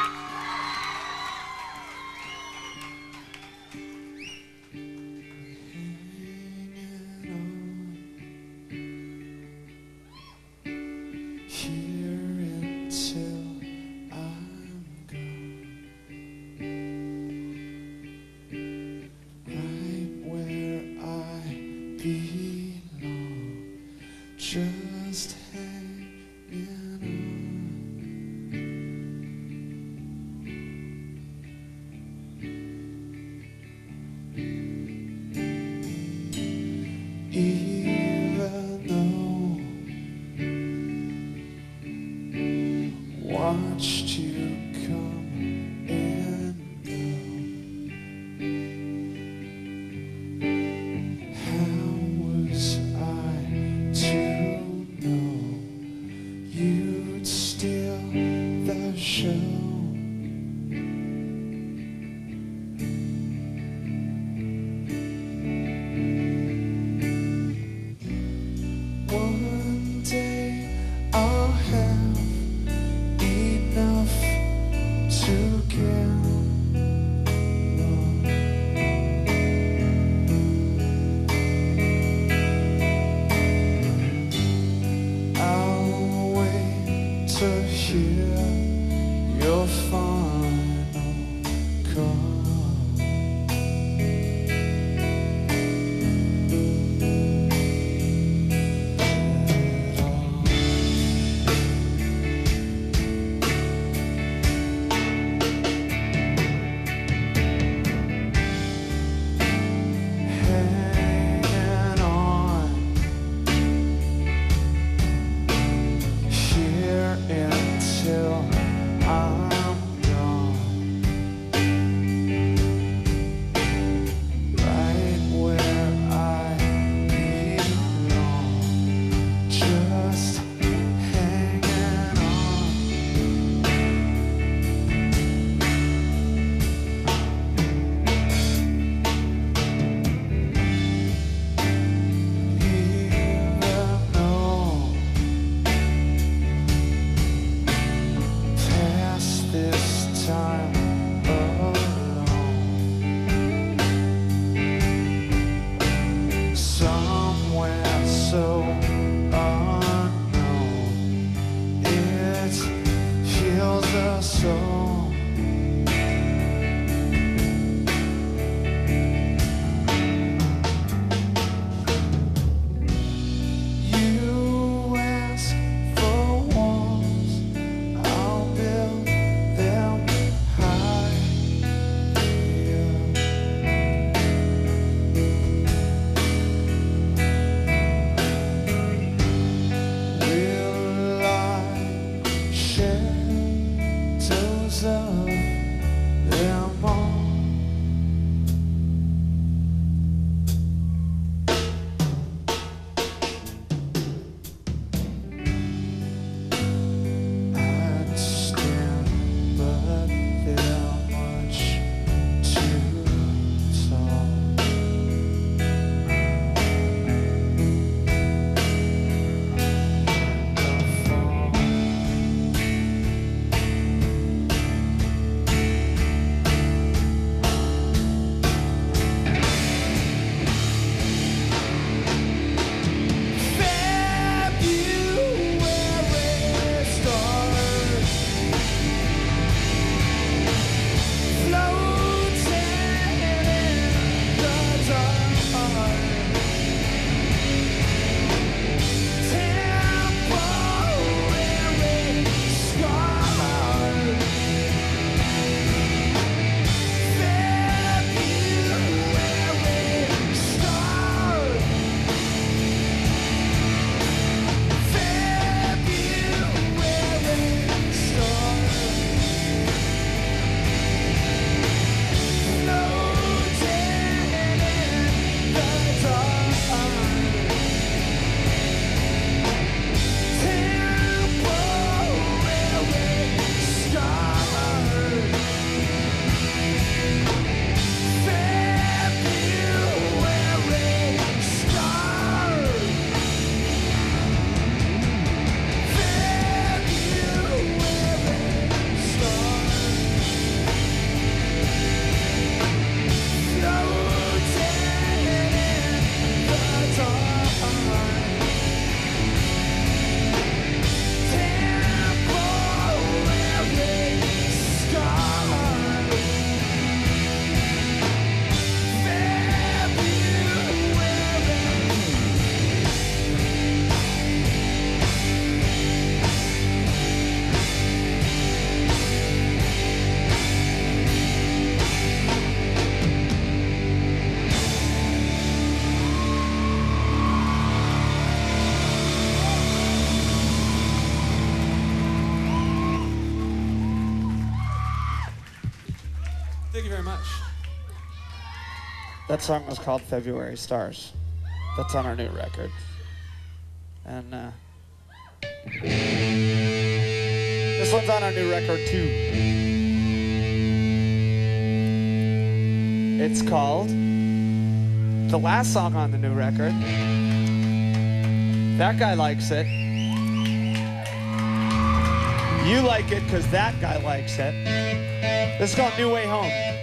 [SPEAKER 13] Thank you very much.
[SPEAKER 2] That song was called February Stars. That's on our new record. And uh, this one's on our new record too. It's called the last song on the new record. That guy likes it. You like it because that guy likes it. This is called New Way Home.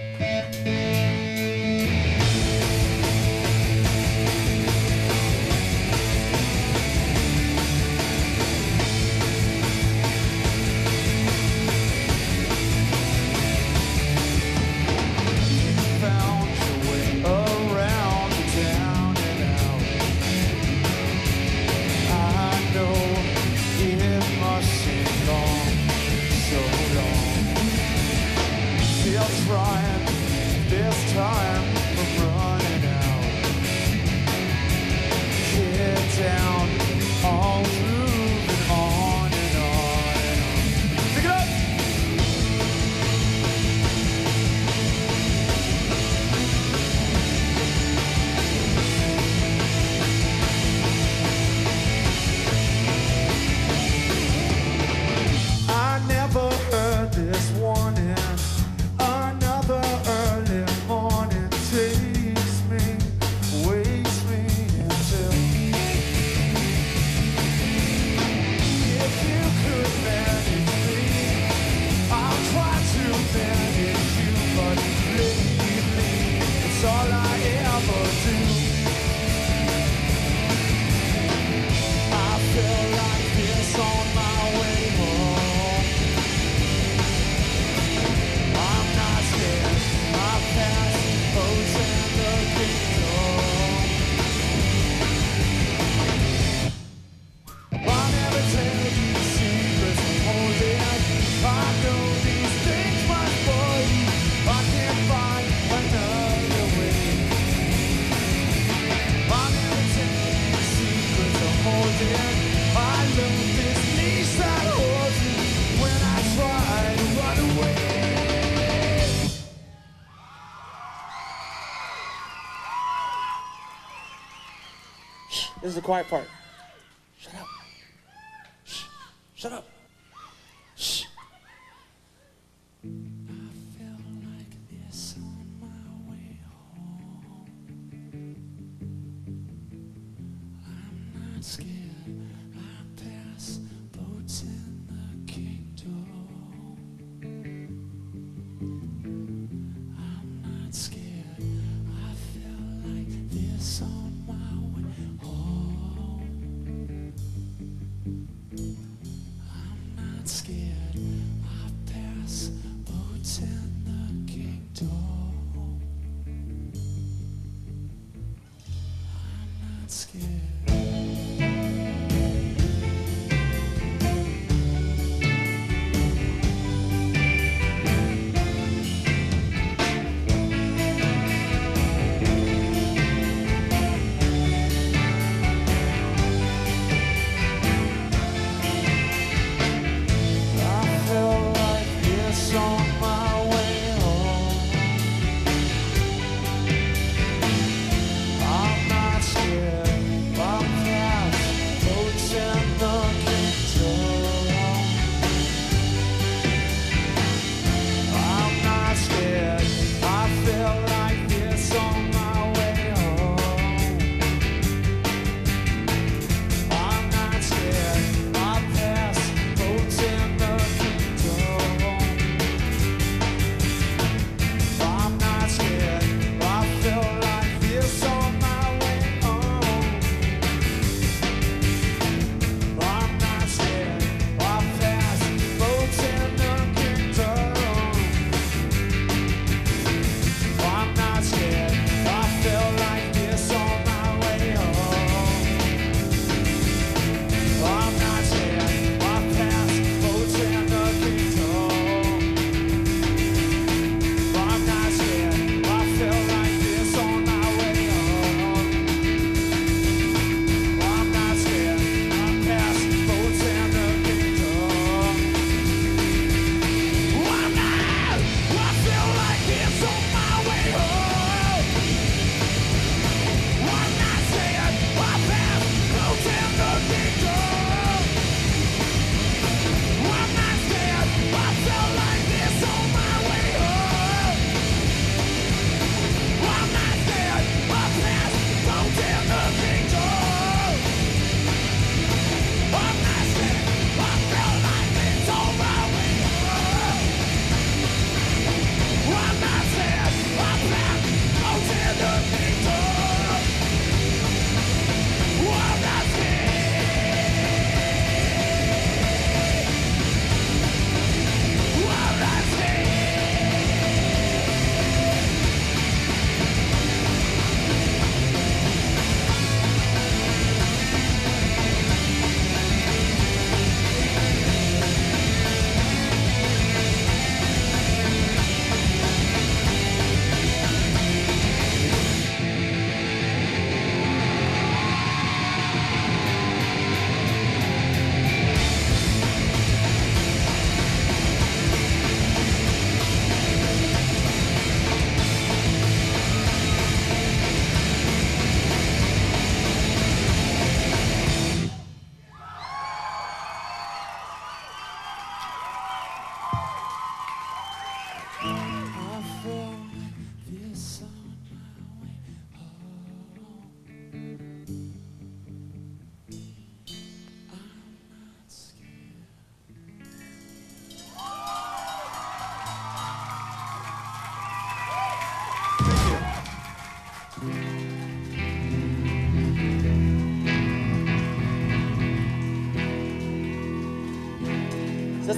[SPEAKER 2] quiet part. Shut up. Shh. Shut up.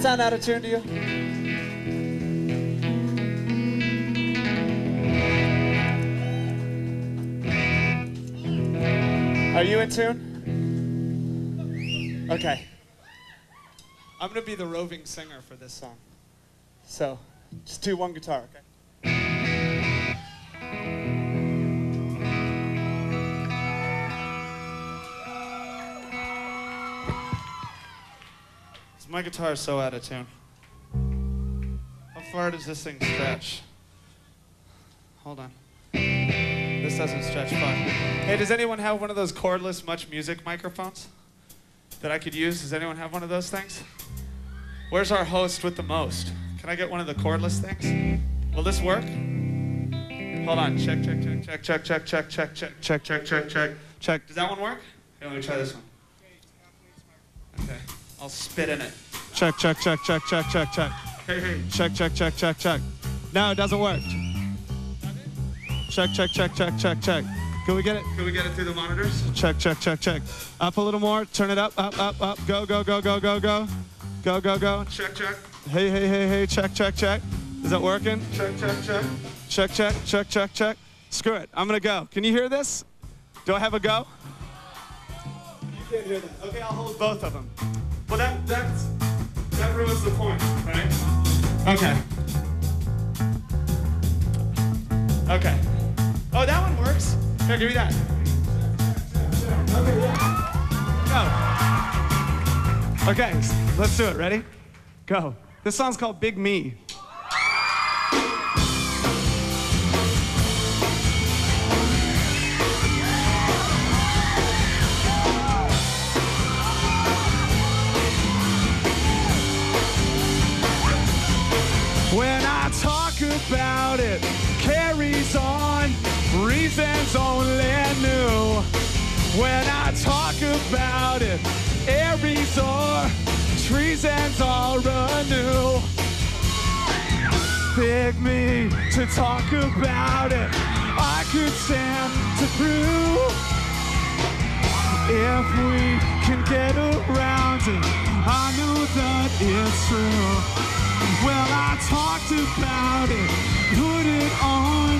[SPEAKER 2] sound out of tune to you? Are you in tune? Okay. I'm going to be the roving singer for this song. So, just do one guitar, okay? My guitar is so out of tune. How far does this thing stretch? Hold on.
[SPEAKER 13] This doesn't stretch far. Hey, does anyone have one of those cordless much music microphones that I could use? Does anyone have one of those things? Where's our host with the most? Can I get one of the cordless things? Will this work? Hold on. Check, check, check, check, check, check, check, check, check, check, check, check, check. Check. Does that one work? Hey, let me try this one. Okay. I'll spit in it. Check, check, check, check, check, check, check. Hey, hey. Check, check, check, check, check. No, it doesn't work. Check, check, check, check, check, check. Can we get it? Can we get it through the monitors? Check, check, check, check. Up a little more. Turn it up, up, up, up. Go, go, go, go, go, go. Go, go, go. Check, check. Hey, hey, hey, hey. Check, check, check. Is that working? Check, check, check. Check, check, check, check, check. Screw it. I'm gonna go. Can you hear this? Do I have a go? You can't hear that. Okay, I'll hold both of them. Well, that that's ruins the point, right? Okay. Okay. Oh, that one works. Here, give me that. Go. Okay, let's do it. Ready? Go. This song's called Big Me. When I talk about it, Aries or treasons are anew. Big me to talk about it, I could stand to prove. If we can get around it, I know that it's true. Well, I talked about it, put it on,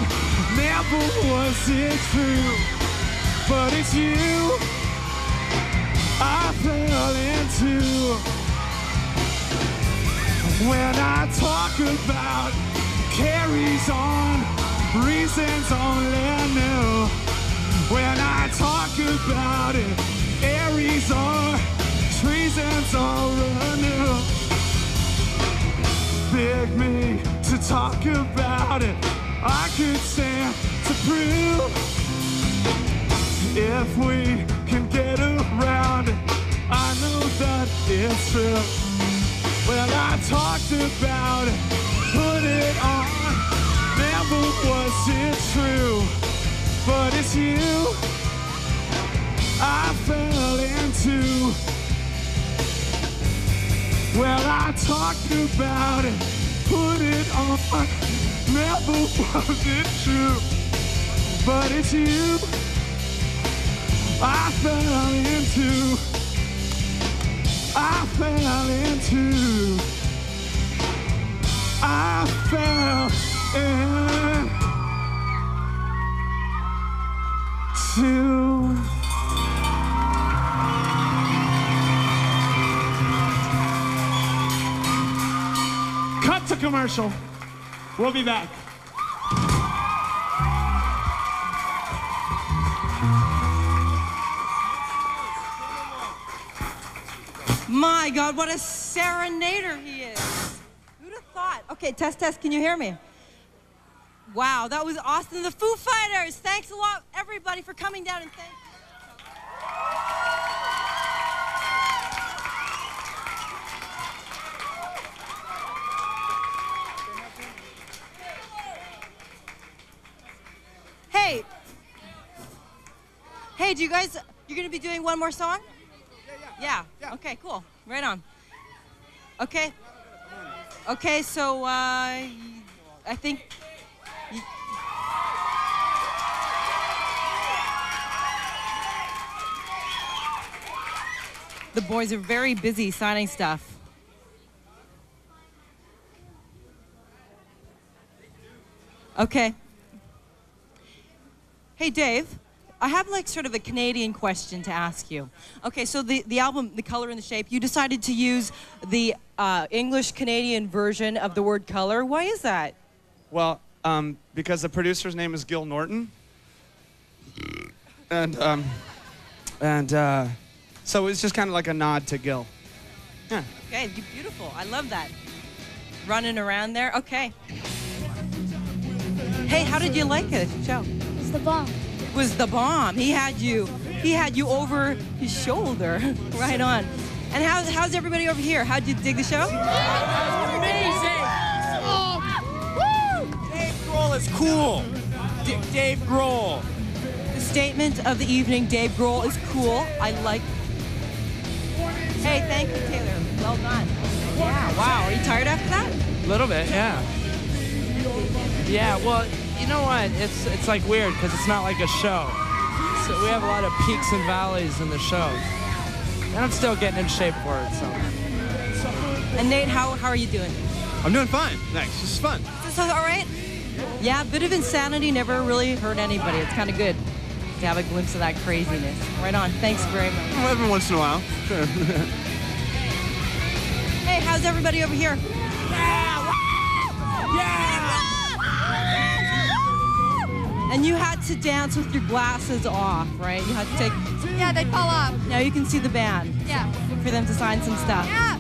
[SPEAKER 13] never was it true. But it's you I fell into. When I talk about carries on, reasons only new. When I talk about it, Aries are treasons are renew. Big me to talk about it. I could stand to prove if we can get around it. I know that it's true. Well, I talked about it, put it on. Never was it true, but it's you I fell into. Well, I talked about it, put it on. Never was it true, but it's you I fell into. I fell into. I fell into. Cut to commercial. We'll be back.
[SPEAKER 1] My God, what a serenader he is. Who'd have thought? Okay, test, test, can you hear me? Wow, that was awesome. The Foo Fighters. Thanks a lot, everybody, for coming down and thank Hey. Hey, do you guys, you're to be doing one more song? Yeah, yeah. Okay, cool. Right on. Okay. Okay, so uh, I think. The boys are very busy signing stuff. Okay. Hey, Dave. I have like sort of a Canadian question to ask you. Okay, so the, the album, The Color and the Shape, you decided to use the uh, English Canadian version of the word color. Why is that?
[SPEAKER 44] Well, um, because the producer's name is Gil Norton. And, um, and uh, so it's just kind of like a nod to Gil. Yeah.
[SPEAKER 1] Okay, you- beautiful. I love that. Running around there. Okay. Hey, how did you like it, Joe?
[SPEAKER 45] It's the bomb.
[SPEAKER 1] Was the bomb. He had you. He had you over his shoulder. right on. And how's how's everybody over here? How'd you dig the show?
[SPEAKER 46] Amazing! Dave Grohl is cool. D- Dave Grohl.
[SPEAKER 1] The statement of the evening, Dave Grohl is cool. I like. Hey, thank you, Taylor. Well done. Yeah. Wow. Are you tired after that?
[SPEAKER 41] A little bit, yeah. Yeah, well, you know what? It's it's like weird because it's not like a show. So we have a lot of peaks and valleys in the show. And I'm still getting in shape for it, so.
[SPEAKER 1] And Nate, how how are you doing?
[SPEAKER 11] I'm doing fine. Thanks. This is fun.
[SPEAKER 1] Is all right? Yeah, a bit of insanity never really hurt anybody. It's kind of good to have a glimpse of that craziness. Right on. Thanks very much.
[SPEAKER 11] Well, every once in a while. Sure.
[SPEAKER 1] Hey, how's everybody over here? And you had to dance with your glasses off, right? You had to take.
[SPEAKER 18] Yeah, they fall off.
[SPEAKER 1] Now you can see the band.
[SPEAKER 18] Yeah.
[SPEAKER 1] For them to sign some stuff.
[SPEAKER 18] Yeah.